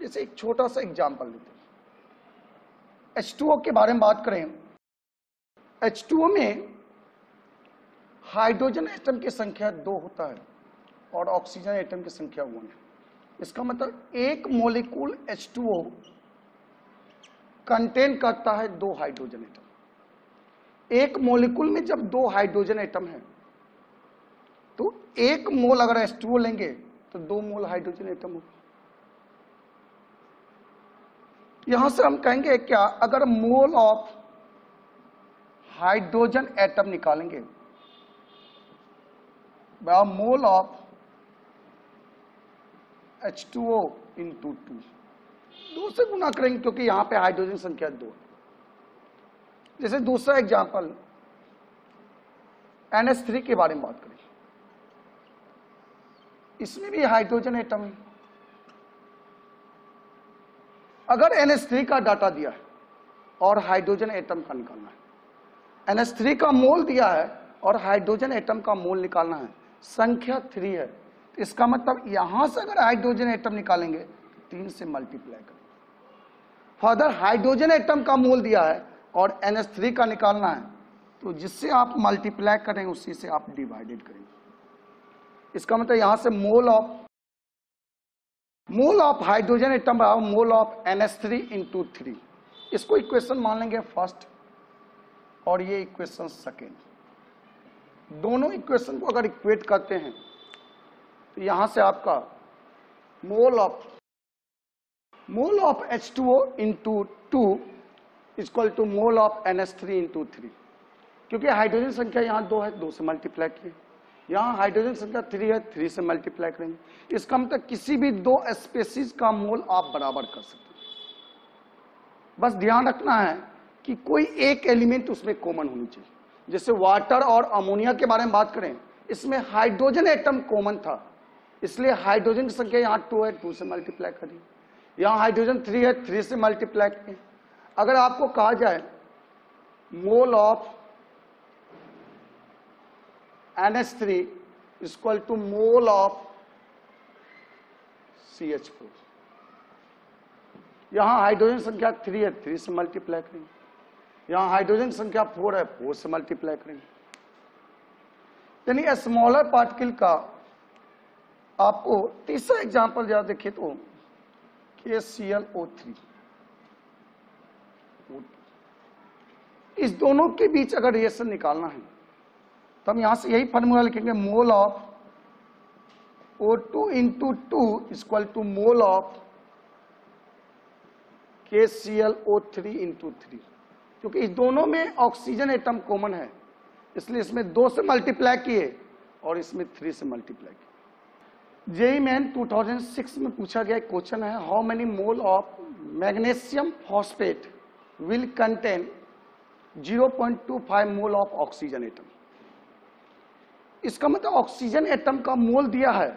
जैसे एक छोटा सा एग्जाम्पल लेते हैं एच के बारे में बात करें एच में हाइड्रोजन एटम की संख्या दो होता है और ऑक्सीजन एटम की संख्या वन है इसका मतलब एक मोलिकूल H2O कंटेन करता है दो हाइड्रोजन एटम एक मोलिकूल में जब दो हाइड्रोजन एटम है तो एक मोल अगर H2O लेंगे तो दो मोल हाइड्रोजन एटम होगा यहां से हम कहेंगे क्या अगर मोल ऑफ हाइड्रोजन एटम निकालेंगे mole of H two O into two दो से गुना करेंगे क्योंकि यहां पे हाइड्रोजन संख्या दो जैसे दूसरा एग्जाम्पल थ्री के बारे में बात करें इसमें भी हाइड्रोजन एटम है अगर थ्री का डाटा दिया है और हाइड्रोजन एटम का निकालना है थ्री का मोल दिया है और हाइड्रोजन एटम का मोल निकालना है संख्या थ्री है तो इसका मतलब यहां से अगर हाइड्रोजन एटम निकालेंगे तीन से मल्टीप्लाई करें फर्दर हाइड्रोजन एटम का मोल दिया है और एन का निकालना है तो जिससे आप मल्टीप्लाई करें उसी से आप डिवाइडेड करेंगे इसका मतलब यहां से mole of mole of hydrogen atom बराबर mole of N S three into three इसको इक्वेशन मान लेंगे फर्स्ट और ये इक्वेशन सेकेंड दोनों इक्वेशन को अगर इक्वेट करते हैं तो यहां से आपका mole of mole of H two O into two is equal to mole of N S three into three क्योंकि हाइड्रोजन संख्या यहाँ दो है दो से मल्टीप्लाई किए यहाँ हाइड्रोजन संख्या थ्री है थ्री से मल्टीप्लाई करेंगे इसका मतलब किसी भी दो स्पेसीज का मोल आप बराबर कर सकते हैं बस ध्यान रखना है कि कोई एक एलिमेंट उसमें कॉमन होनी चाहिए जैसे वाटर और अमोनिया के बारे में बात करें इसमें हाइड्रोजन एटम कॉमन था इसलिए हाइड्रोजन की संख्या यहाँ टू है टू से मल्टीप्लाई करें यहाँ हाइड्रोजन थ्री है थ्री से मल्टीप्लाई करें अगर आपको कहा जाए mole of N H three equal to mole of C H four यहाँ हाइड्रोजन संख्या थ्री है थ्री से मल्टीप्लाई करिए यहाँ हाइड्रोजन संख्या फोर है फोर से मल्टीप्लाई करेंगे यानी स्मॉलर पार्टिकल का आपको तीसरा एग्जाम्पल जरा देखे तो के सी एल ओ थ्री इस दोनों के बीच अगर रिएक्शन निकालना है तो हम यहां से यही फॉर्मूला लिखेंगे mole of O two into two equal to mole of K C L O three into three क्योंकि इस दोनों में ऑक्सीजन एटम कॉमन है इसलिए इसमें दो से मल्टीप्लाई किए और इसमें थ्री से मल्टीप्लाई किए जेई मैन 2006 में पूछा गया क्वेश्चन है how many mole of magnesium phosphate will contain 0.25 mole of oxygen atom इसका मतलब ऑक्सीजन एटम का मोल दिया है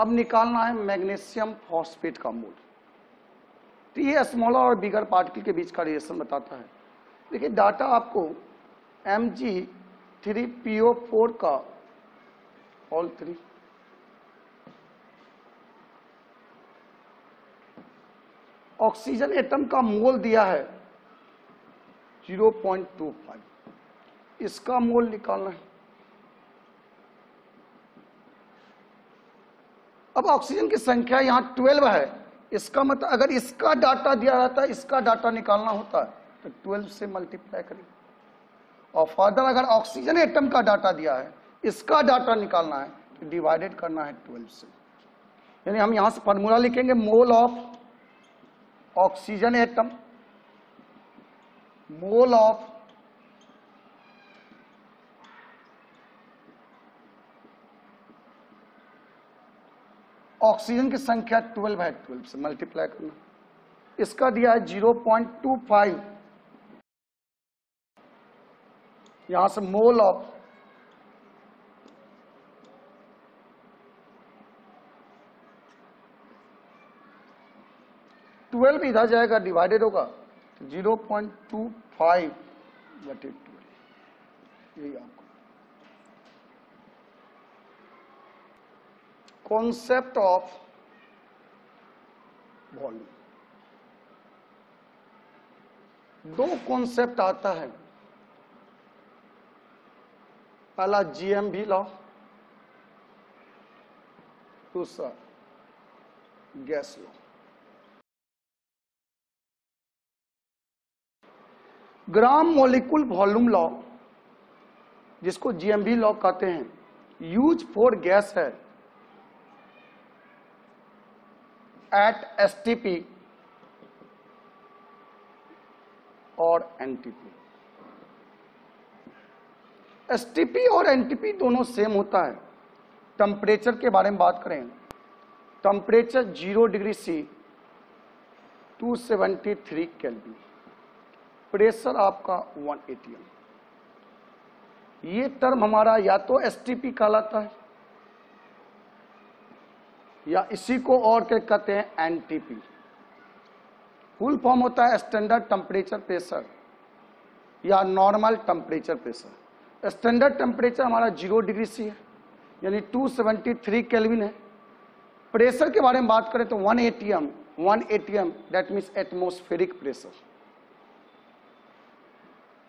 अब निकालना है मैग्नेशियम फॉस्फेट का मोल तो ये स्मॉलर और बिगर पार्टिकल के बीच का रिएशन बताता है देखिए डाटा आपको M G three P O four का ऑल थ्री ऑक्सीजन एटम का मोल दिया है 0.25 इसका मोल निकालना है अब ऑक्सीजन की संख्या यहां 12 है इसका मतलब अगर इसका डाटा दिया रहता है इसका डाटा निकालना होता है तो 12 से मल्टीप्लाई करें और फर्दर अगर ऑक्सीजन एटम का डाटा दिया है इसका डाटा निकालना है तो डिवाइडेड करना है 12 से यानी हम यहां से फॉर्मूला लिखेंगे mole of oxygen atom mole of oxygen की संख्या 12 है 12 से मल्टीप्लाई करना इसका दिया है 0.25 यहां से मोल ऑफ ट्वेल्व इधर जाएगा डिवाइडेड होगा जीरो पॉइंट टू फाइव बटे ट्वेल्व यही आपको कॉन्सेप्ट ऑफ वॉल्यूम दो कॉन्सेप्ट आता है पहला जीएम भी लॉ दूसरा gas law gram molecule volume law जिसको जीएमवी लॉ कहते हैं यूज फॉर गैस है एट एसटीपी और एनटीपी एसटीपी और एनटीपी दोनों सेम होता है टेम्परेचर के बारे में बात करें temperature zero degree C 273 seventy three kelvin pressure आपका 1 एटीएम ये टर्म हमारा या तो एसटीपी कहलाता है या इसी को और क्या कहते हैं एनटीपी फुल फॉर्म होता है स्टैंडर्ड टेम्परेचर प्रेशर या normal temperature pressure standard temperature हमारा जीरो डिग्री सी है यानी 273 केल्विन है प्रेशर के बारे में बात करें तो 1 ATM 1 ATM that means atmospheric pressure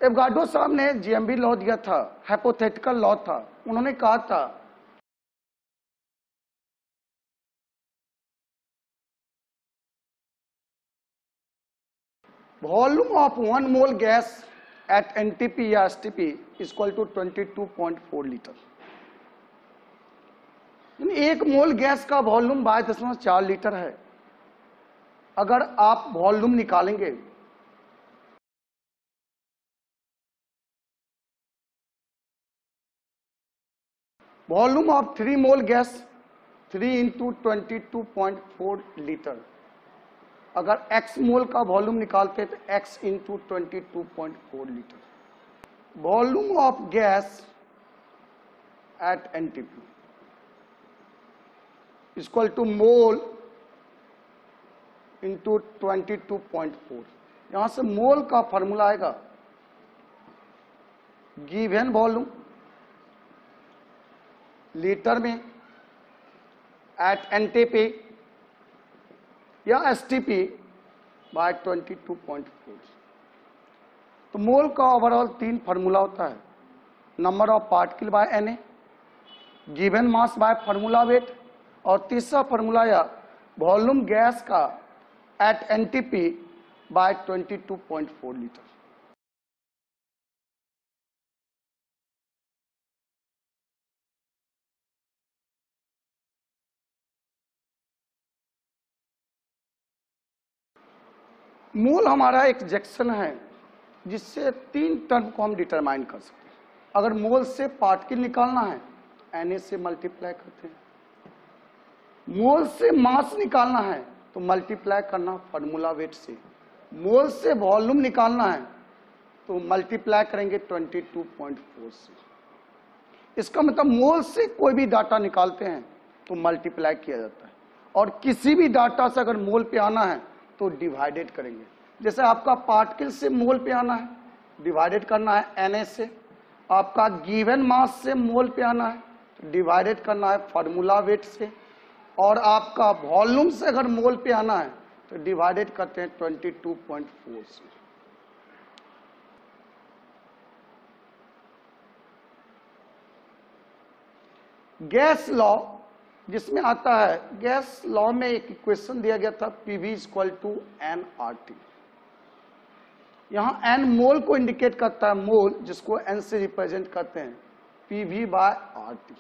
Avogadro साहब ने जीएमबी लॉ दिया था हाइपोथेटिकल लॉ था उन्होंने कहा था volume of 1 mole gas at NTP or two twenty two point 22.4 litre एक मोल गैस का वॉल्यूम बाईस दशमलव चार लीटर है अगर आप वॉल्यूम निकालेंगे volume of 3 mole gas 3 into twenty litre अगर x मोल का वॉल्यूम निकालते हैं तो x into twenty two point four litre volume of gas at NTP equal to mole into twenty two point four यहां से mole का formula आएगा given volume litre में एट NTP या टू पॉइंट 22.4 तो मोल का ओवरऑल तीन formula होता है number of particle by N given mass by formula weight और तीसरा फार्मूला या वॉल्यूम गैस का एट एनटीपी बाय 22.4 लीटर मूल हमारा एक जैक्शन है जिससे तीन टर्म को हम डिटरमाइन कर सकते हैं अगर मोल से पार्टिकल निकालना है एन से मल्टीप्लाई करते हैं मोल से मास निकालना है तो मल्टीप्लाई करना फॉर्मूला वेट से मोल से वॉल्यूम निकालना है तो मल्टीप्लाई करेंगे 22.4 से इसका मतलब मोल से कोई भी डाटा निकालते हैं तो मल्टीप्लाई किया जाता है और किसी भी डाटा से अगर मोल पे आना है तो डिवाइडेड करेंगे जैसे आपका पार्टिकल से मोल पे आना है डिवाइडेड करना है एन से आपका गिवन मास से मोल पे आना है तो डिवाइडेड करना है फॉर्मूला वेट से और आपका वॉल्यूम से अगर मोल पे आना है तो डिवाइडेड करते हैं 22.4 से गैस लॉ जिसमें आता है गैस लॉ में एक इक्वेशन दिया गया था PV is equal to N R T यहां एन मोल को इंडिकेट करता है मोल जिसको एन से रिप्रेजेंट करते हैं PV by R T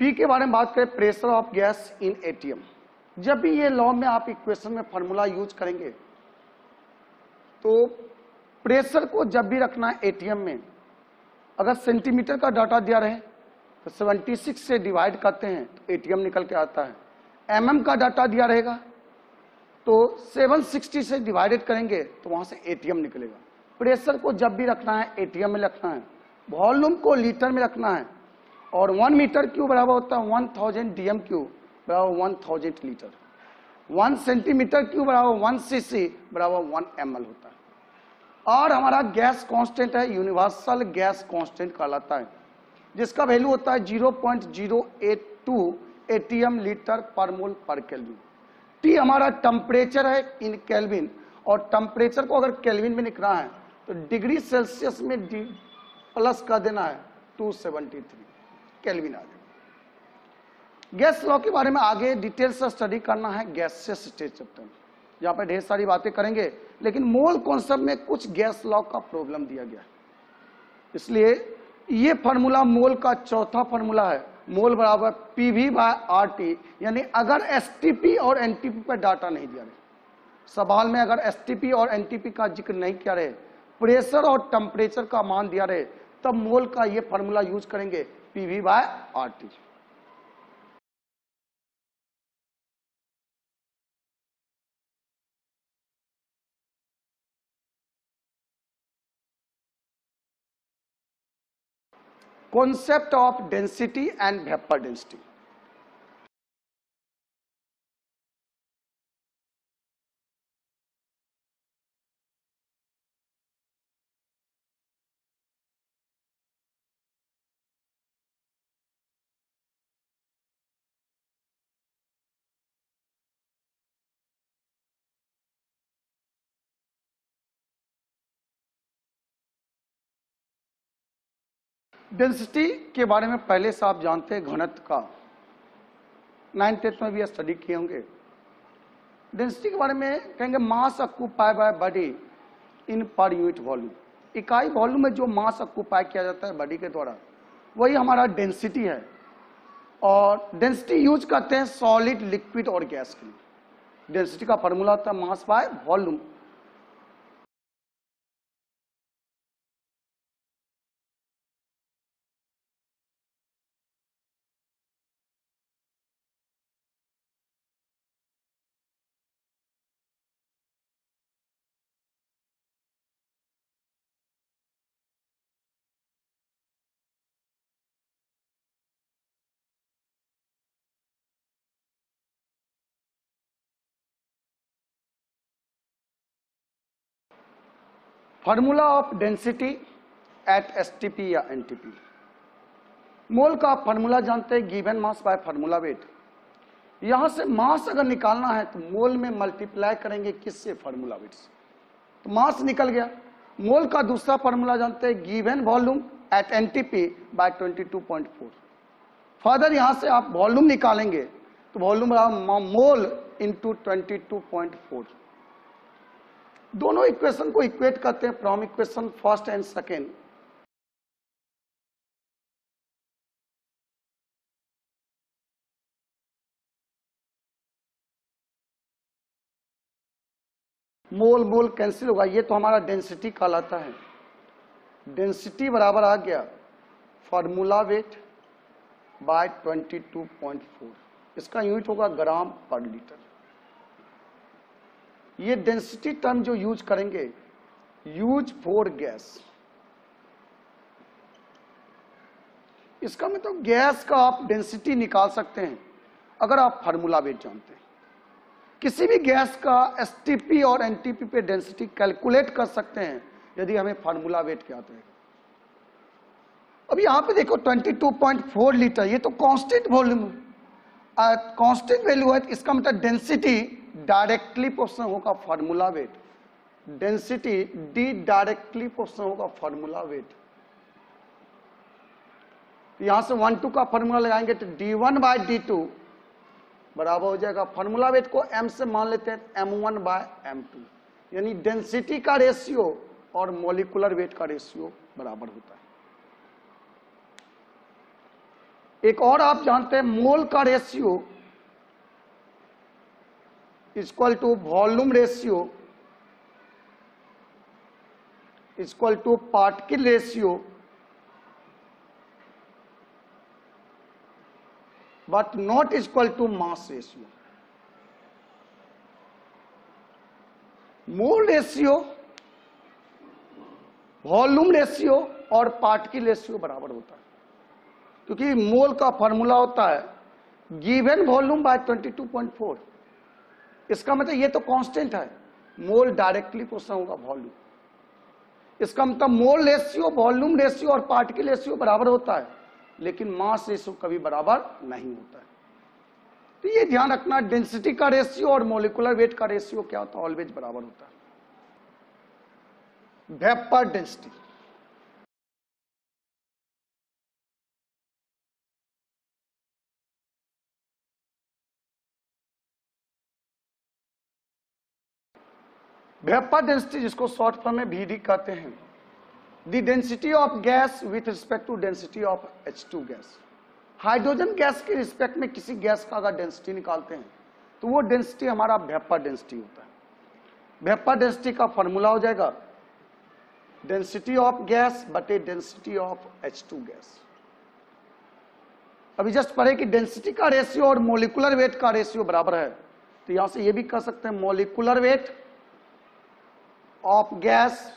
P के बारे में बात करें pressure of gas in ATM जब भी ये लॉ में आप इक्वेशन में फॉर्मूला यूज करेंगे तो प्रेशर को जब भी रखना है एटीएम में अगर सेंटीमीटर का डाटा दिया रहे तो 76 से डिवाइड करते हैं तो एटीएम निकल के आता है एमएम का डाटा दिया रहेगा तो 760 से डिवाइडेड करेंगे तो वहां से एटीएम निकलेगा प्रेशर को जब भी रखना है एटीएम में रखना है वॉल्यूम को लीटर में रखना है और वन मीटर क्यू बराबर होता है वन थाउजेंड डीएम क्यू बराबर one thousand litre one centimetre cube बराबर वन सीसी बराबर वन एम होता है और हमारा गैस कांस्टेंट है यूनिवर्सल गैस कांस्टेंट कहलाता है जिसका वैल्यू होता है zero point zero eight two M litre पर मोल पर केल्विन टी हमारा टेम्परेचर है इन केल्विन और टेम्परेचर को अगर केल्विन में लिखना है तो डिग्री सेल्सियस में डी प्लस कर देना है टू सेवेंटी थ्री केल्विन आदि गैस लॉ के बारे में आगे डिटेल से स्टडी करना है गैसेस चैप्टर में तो। यहाँ पर ढेर सारी बातें करेंगे लेकिन मोल कॉन्सेप्ट में कुछ गैस लॉ का प्रॉब्लम दिया गया है इसलिए ये फॉर्मूला मोल का चौथा फॉर्मूला है मोल बराबर P V by R T यानी अगर एसटीपी और एनटीपी पर डाटा नहीं दिया रहे सवाल में अगर एसटीपी और एनटीपी का जिक्र नहीं किया रहे प्रेशर और टेम्परेचर का मान दिया रहे तब मोल का ये फॉर्मूला यूज करेंगे PV by RT. Concept of density and vapor density. Density के बारे में पहले से आप जानते हैं घनत्व का नाइन्थ टेंथ में भी स्टडी किए होंगे डेंसिटी के बारे में कहेंगे mass occupy by body in per unit volume इकाई वॉल्यूम में जो मास अक्यूपाई किया जाता है बॉडी के द्वारा वही हमारा डेंसिटी है और डेंसिटी यूज करते हैं सॉलिड लिक्विड और गैस के लिए डेंसिटी का फॉर्मूला होता है mass by volume formula of density at S या एन मोल का फार्मूला जानते हैं given mass by formula weight यहां से मास अगर निकालना है तो मोल में मल्टीप्लाई करेंगे किससे फॉर्मूला वेट से तो मास निकल गया मोल का दूसरा फार्मूला जानते हैं given volume at NTP by 22.4 further यहां से आप वॉल्यूम निकालेंगे तो volume mole into twenty two point four दोनों इक्वेशन को इक्वेट करते हैं from equation first and second mole mole cancel होगा ये तो हमारा डेंसिटी कहलाता है डेंसिटी बराबर आ गया फॉर्मूला वेट बाय 22.4 इसका यूनिट होगा ग्राम पर लीटर ये डेंसिटी टर्म जो यूज करेंगे यूज फॉर गैस इसका मतलब गैस का आप डेंसिटी निकाल सकते हैं अगर आप फार्मूला वेट जानते हैं किसी भी गैस का एसटीपी और एनटीपी पे डेंसिटी कैलकुलेट कर सकते हैं यदि हमें फार्मूला वेट क्या आते हैं अब यहां पे देखो 22.4 लीटर ये तो कांस्टेंट वॉल्यूम है कांस्टेंट वैल्यू है तो इसका मतलब डेंसिटी डायरेक्टली पोर्शन होगा formula weight density D directly portion होगा फार्मूला वेट यहां से वन टू का फॉर्मूला लगाएंगे तो D one by D two बराबर हो जाएगा फॉर्मूला वेट को एम से मान लेते हैं M one by M two यानी डेंसिटी का रेशियो और मोलिकुलर वेट का रेशियो बराबर होता है एक और आप जानते हैं मोल का ratio equal to volume ratio equal to particle ratio but not equal to mass ratio mole ratio volume ratio और पार्टिकल रेशियो बराबर होता है क्योंकि मोल का फॉर्मूला होता है गिवन वॉल्यूम बाय 22.4 इसका मतलब ये तो कांस्टेंट है मोल डायरेक्टली क्वेश्चन होगा वॉल्यूम इसका मतलब मोल रेशियो वॉल्यूम रेशियो और पार्टिकल रेशियो बराबर होता है लेकिन मास रेशियो कभी बराबर नहीं होता है तो ये ध्यान रखना डेंसिटी का रेशियो और मोलिकुलर वेट का रेशियो क्या होता है ऑलवेज बराबर होता है वेपर डेंसिटी ग्रप्पा डेंसिटी जिसको शॉर्ट फॉर्म में भी कहते हैं the density of gas with respect to density of H two gas hydrogen gas के रिस्पेक्ट में किसी गैस का अगर डेंसिटी निकालते हैं तो वो डेंसिटी हमारा भेप्पा डेंसिटी होता है भेप्पा डेंसिटी का फॉर्मूला हो जाएगा डेंसिटी ऑफ गैस बटे density of H two gas अभी जस्ट पढ़े कि डेंसिटी का रेशियो और मोलिकुलर वेट का रेशियो बराबर है तो यहां से ये भी कह सकते हैं molecular weight of gas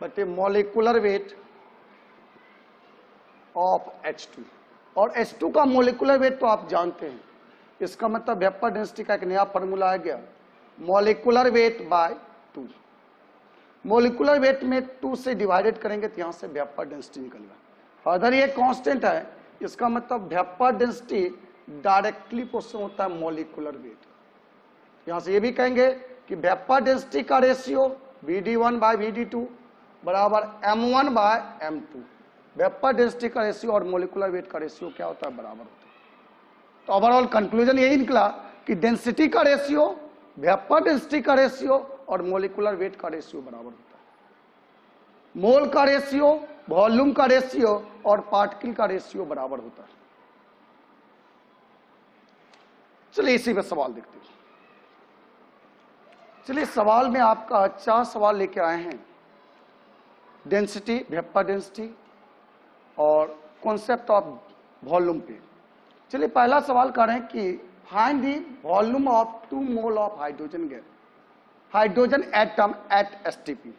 but a molecular weight of H2 और H2 का मोलिकुलर वेट तो आप जानते हैं इसका मतलब वेपर डेंसिटी का एक नया फॉर्मूला आ गया molecular weight by two molecular weight में टू से डिवाइडेड करेंगे तो यहां से वेपर डेंसिटी निकलेगा फर्दर ये कांस्टेंट है इसका मतलब वेपर डेंसिटी डायरेक्टली पोर्सन होता है मोलिकुलर वेट यहां से ये भी कहेंगे कि वेपर डेंसिटी का ratio V D one by V D two बराबर M one by M two vapour density का रेशियो और मोलिकुलर वेट का रेशियो क्या होता है बराबर होता है तो ओवरऑल कंक्लूजन यही निकला कि डेंसिटी का रेशियो वेपर डेंसिटी का रेशियो और मोलिकुलर वेट का रेशियो बराबर होता है मोल का रेशियो वॉल्यूम का रेशियो और पार्टिकल का रेशियो बराबर होता है चलिए इसी में सवाल देखते हैं चलिए सवाल में आपका चार सवाल लेके आए हैं डेंसिटी भेप्पा डेंसिटी और कॉन्सेप्ट ऑफ वॉल्यूम पे चलिए पहला सवाल करें कि find the volume of two mole of hydrogen gas hydrogen atom at STP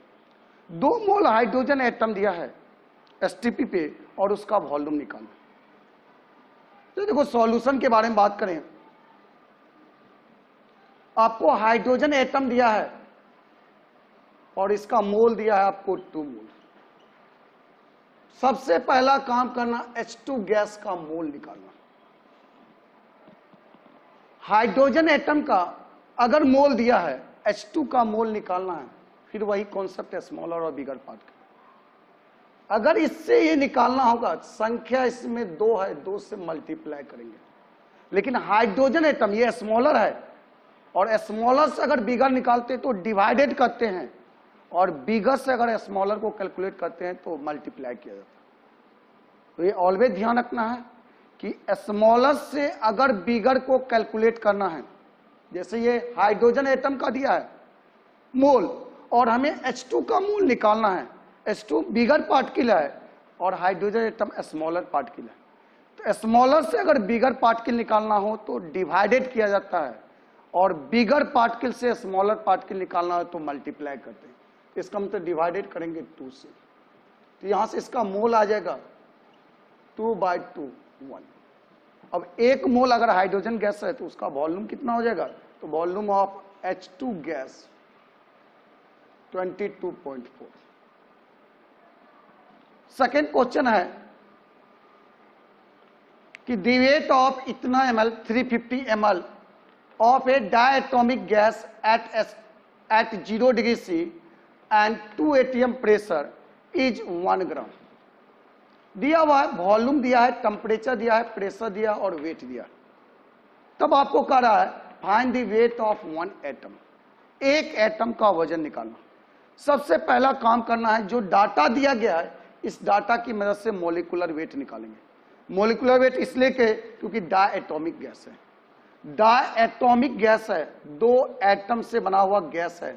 दो मोल हाइड्रोजन एटम दिया है एसटीपी पे और उसका वॉल्यूम निकालना तो देखो सॉल्यूशन के बारे में बात करें आपको हाइड्रोजन एटम दिया है और इसका मोल दिया है आपको टू मोल सबसे पहला काम करना एच टू गैस का मोल निकालना हाइड्रोजन एटम का अगर मोल दिया है एच टू का मोल निकालना है फिर वही कॉन्सेप्ट है स्मॉलर और बिगर पार्ट का अगर इससे ये निकालना होगा संख्या इसमें दो है दो से मल्टीप्लाई करेंगे लेकिन हाइड्रोजन एटम ये स्मॉलर है और स्मॉलर से अगर बिगर निकालते हैं तो डिवाइडेड करते हैं और बिगर से अगर स्मॉलर को कैलकुलेट करते हैं तो मल्टीप्लाई किया जाता है तो ये ऑलवेज ध्यान रखना है कि स्मॉलर से अगर बिगर को कैलकुलेट करना है जैसे ये हाइड्रोजन एटम का दिया है मोल और हमें H2 का मोल निकालना है H2 बिगर पार्टिकल है और हाइड्रोजन एटम स्मॉलर पार्टिकल है तो स्मॉलर से अगर बिगर पार्टिकल निकालना हो तो डिवाइडेड किया जाता है और बिगर पार्टिकल से स्मॉलर पार्टिकल निकालना हो तो मल्टीप्लाई करते हैं इसका मतलब डिवाइडेड करेंगे टू से तो यहां से इसका मोल आ जाएगा टू बाई टू वन अब एक मोल अगर हाइड्रोजन गैस है तो उसका वॉल्यूम कितना हो जाएगा तो volume of H two gas 22.4 second question है कि दी वेट ऑफ इतना M L three fifty M L of a diatomic gas at, S, at 0 degree C and 2 atm pressure is 1 gram. दिया हुआ है वॉल्यूम दिया है temperature दिया है प्रेशर दिया और वेट दिया तब आपको कह रहा है find the weight of one atom एक एटम का वजन निकालना सबसे पहला काम करना है जो डाटा दिया गया है इस डाटा की मदद से मोलिकुलर वेट निकालेंगे मोलिकुलर वेट इसलिए के क्योंकि डाएटोमिक गैस है डाएटोमिक गैस है दो एटम से बना हुआ गैस है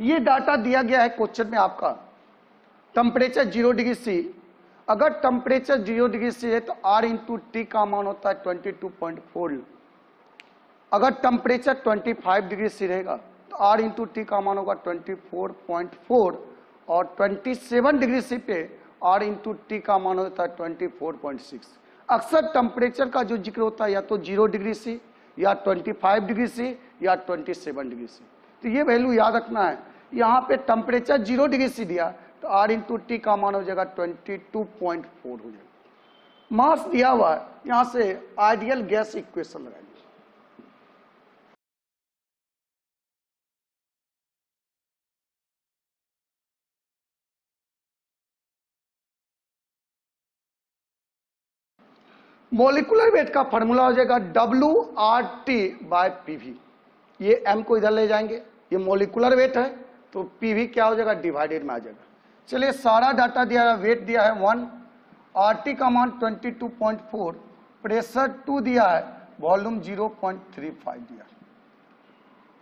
ये डाटा दिया गया है क्वेश्चन में आपका टेम्परेचर जीरो डिग्री सी अगर टेम्परेचर जीरो डिग्री से है तो आर इंटू टी का मान होता है ट्वेंटी टू पॉइंट फोर अगर टेम्परेचर ट्वेंटी फाइव डिग्री से रहेगा तो आर इंटू टी का मान होगा ट्वेंटी फोर पॉइंट फोर और ट्वेंटी सेवन डिग्री सी पे आर इंटू टी का मान होता है ट्वेंटी फोर पॉइंट सिक्स अक्सर टेम्परेचर का जो जिक्र होता है या तो जीरो डिग्री सी या ट्वेंटी फाइव डिग्री सी या ट्वेंटी सेवन डिग्री सी तो ये वैल्यू याद रखना है यहाँ पे टेम्परेचर जीरो डिग्री सी दिया तो आर इंटू टी का मान हो जाएगा ट्वेंटी टू पॉइंट फोर हो जाएगा मास दिया हुआ है यहां से आइडियल गैस इक्वेशन लगाएंगे मोलिकुलर वेट का फॉर्मूला हो जाएगा W R T by PV ये एम को इधर ले जाएंगे ये मोलिकुलर वेट है तो पीवी क्या हो जाएगा डिवाइडेड में आ जाएगा चलिए सारा डाटा दिया है वेट दिया है वन आर टी का मान twenty two point four pressure two दिया है volume zero point three five दिया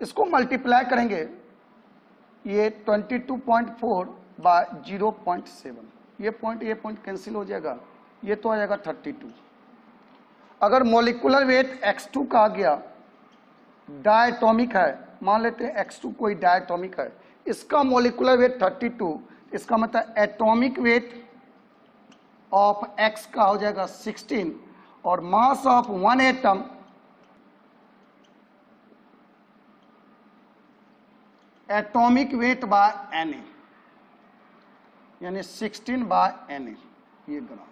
इसको मल्टीप्लाई करेंगे ये twenty two point four by zero point seven ये पॉइंट ये पॉइंट कैंसिल हो जाएगा ये तो आ जाएगा थर्टी टू अगर मोलिकुलर वेट एक्स टू का आ गया डायटोमिक है मान लेते हैं एक्स टू कोई डायटोमिक है इसका मोलिकुलर वेट थर्टी टू इसका मतलब एटॉमिक वेट ऑफ एक्स का हो जाएगा 16 और mass of one atom atomic weight by N यानी 16 बाय एन ए ये ग्राम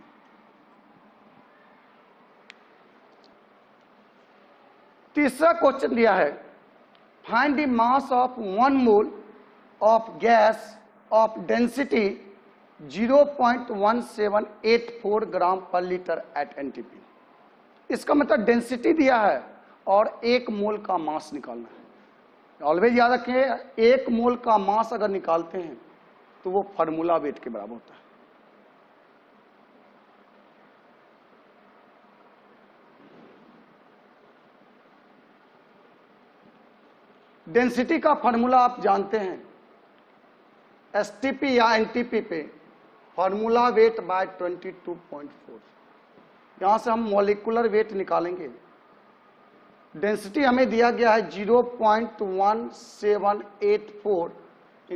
तीसरा क्वेश्चन दिया है find the mass of one mole of gas of density 0.1784 gram पर लीटर एट एनटीपी इसका मतलब डेंसिटी दिया है और एक मोल का मास निकालना है ऑलवेज याद रखें एक मोल का मास अगर निकालते हैं तो वो फार्मूला वेट के बराबर होता है डेंसिटी का फार्मूला आप जानते हैं एस या एनटीपी पे फॉर्मूला वेट बाय 22.4 यहां से हम मोलिकुलर वेट निकालेंगे डेंसिटी हमें दिया गया है 0.1784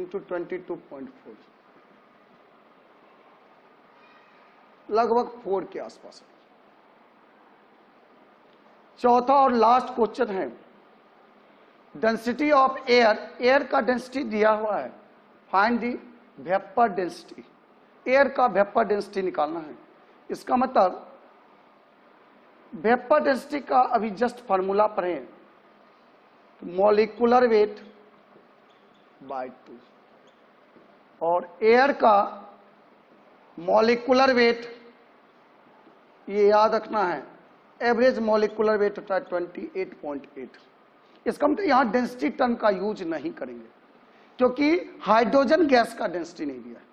इंटू लगभग फोर के आसपास है चौथा और लास्ट क्वेश्चन है डेंसिटी ऑफ एयर एयर का डेंसिटी दिया हुआ है find the vapour density air का वेपर डेंसिटी निकालना है इसका मतलब वेपर डेंसिटी का अभी जस्ट फार्मूला पर है मॉलिकुलर वेट बाय टू और एयर का मॉलिकुलर वेट ये याद रखना है एवरेज मॉलिकुलर वेट होता है 28.8 इसका मतलब यहां डेंसिटी टर्म का यूज नहीं करेंगे क्योंकि हाइड्रोजन गैस का डेंसिटी नहीं दिया है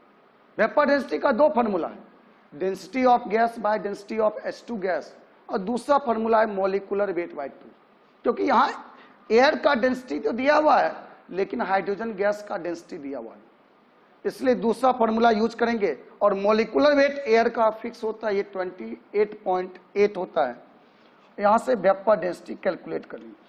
वेपर डेंसिटी का दो फार्मूला है density of gas by density of S two gas और दूसरा फार्मूला है मोलिकुलर वेट बाई टू क्योंकि यहाँ एयर का डेंसिटी तो दिया हुआ है लेकिन हाइड्रोजन गैस का डेंसिटी दिया हुआ है इसलिए दूसरा फार्मूला यूज करेंगे और मोलिकुलर वेट एयर का फिक्स होता है ये 28.8 होता है यहाँ से वेपर डेंसिटी कैलकुलेट करेंगे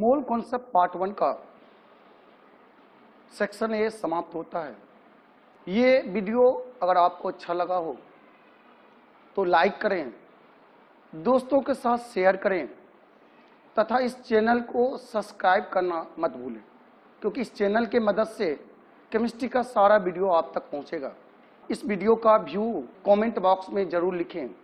मूल कॉन्सेप्ट पार्ट वन का सेक्शन ए समाप्त होता है ये वीडियो अगर आपको अच्छा लगा हो तो लाइक करें दोस्तों के साथ शेयर करें तथा इस चैनल को सब्सक्राइब करना मत भूलें क्योंकि इस चैनल के मदद से केमिस्ट्री का सारा वीडियो आप तक पहुंचेगा इस वीडियो का व्यू कमेंट बॉक्स में जरूर लिखें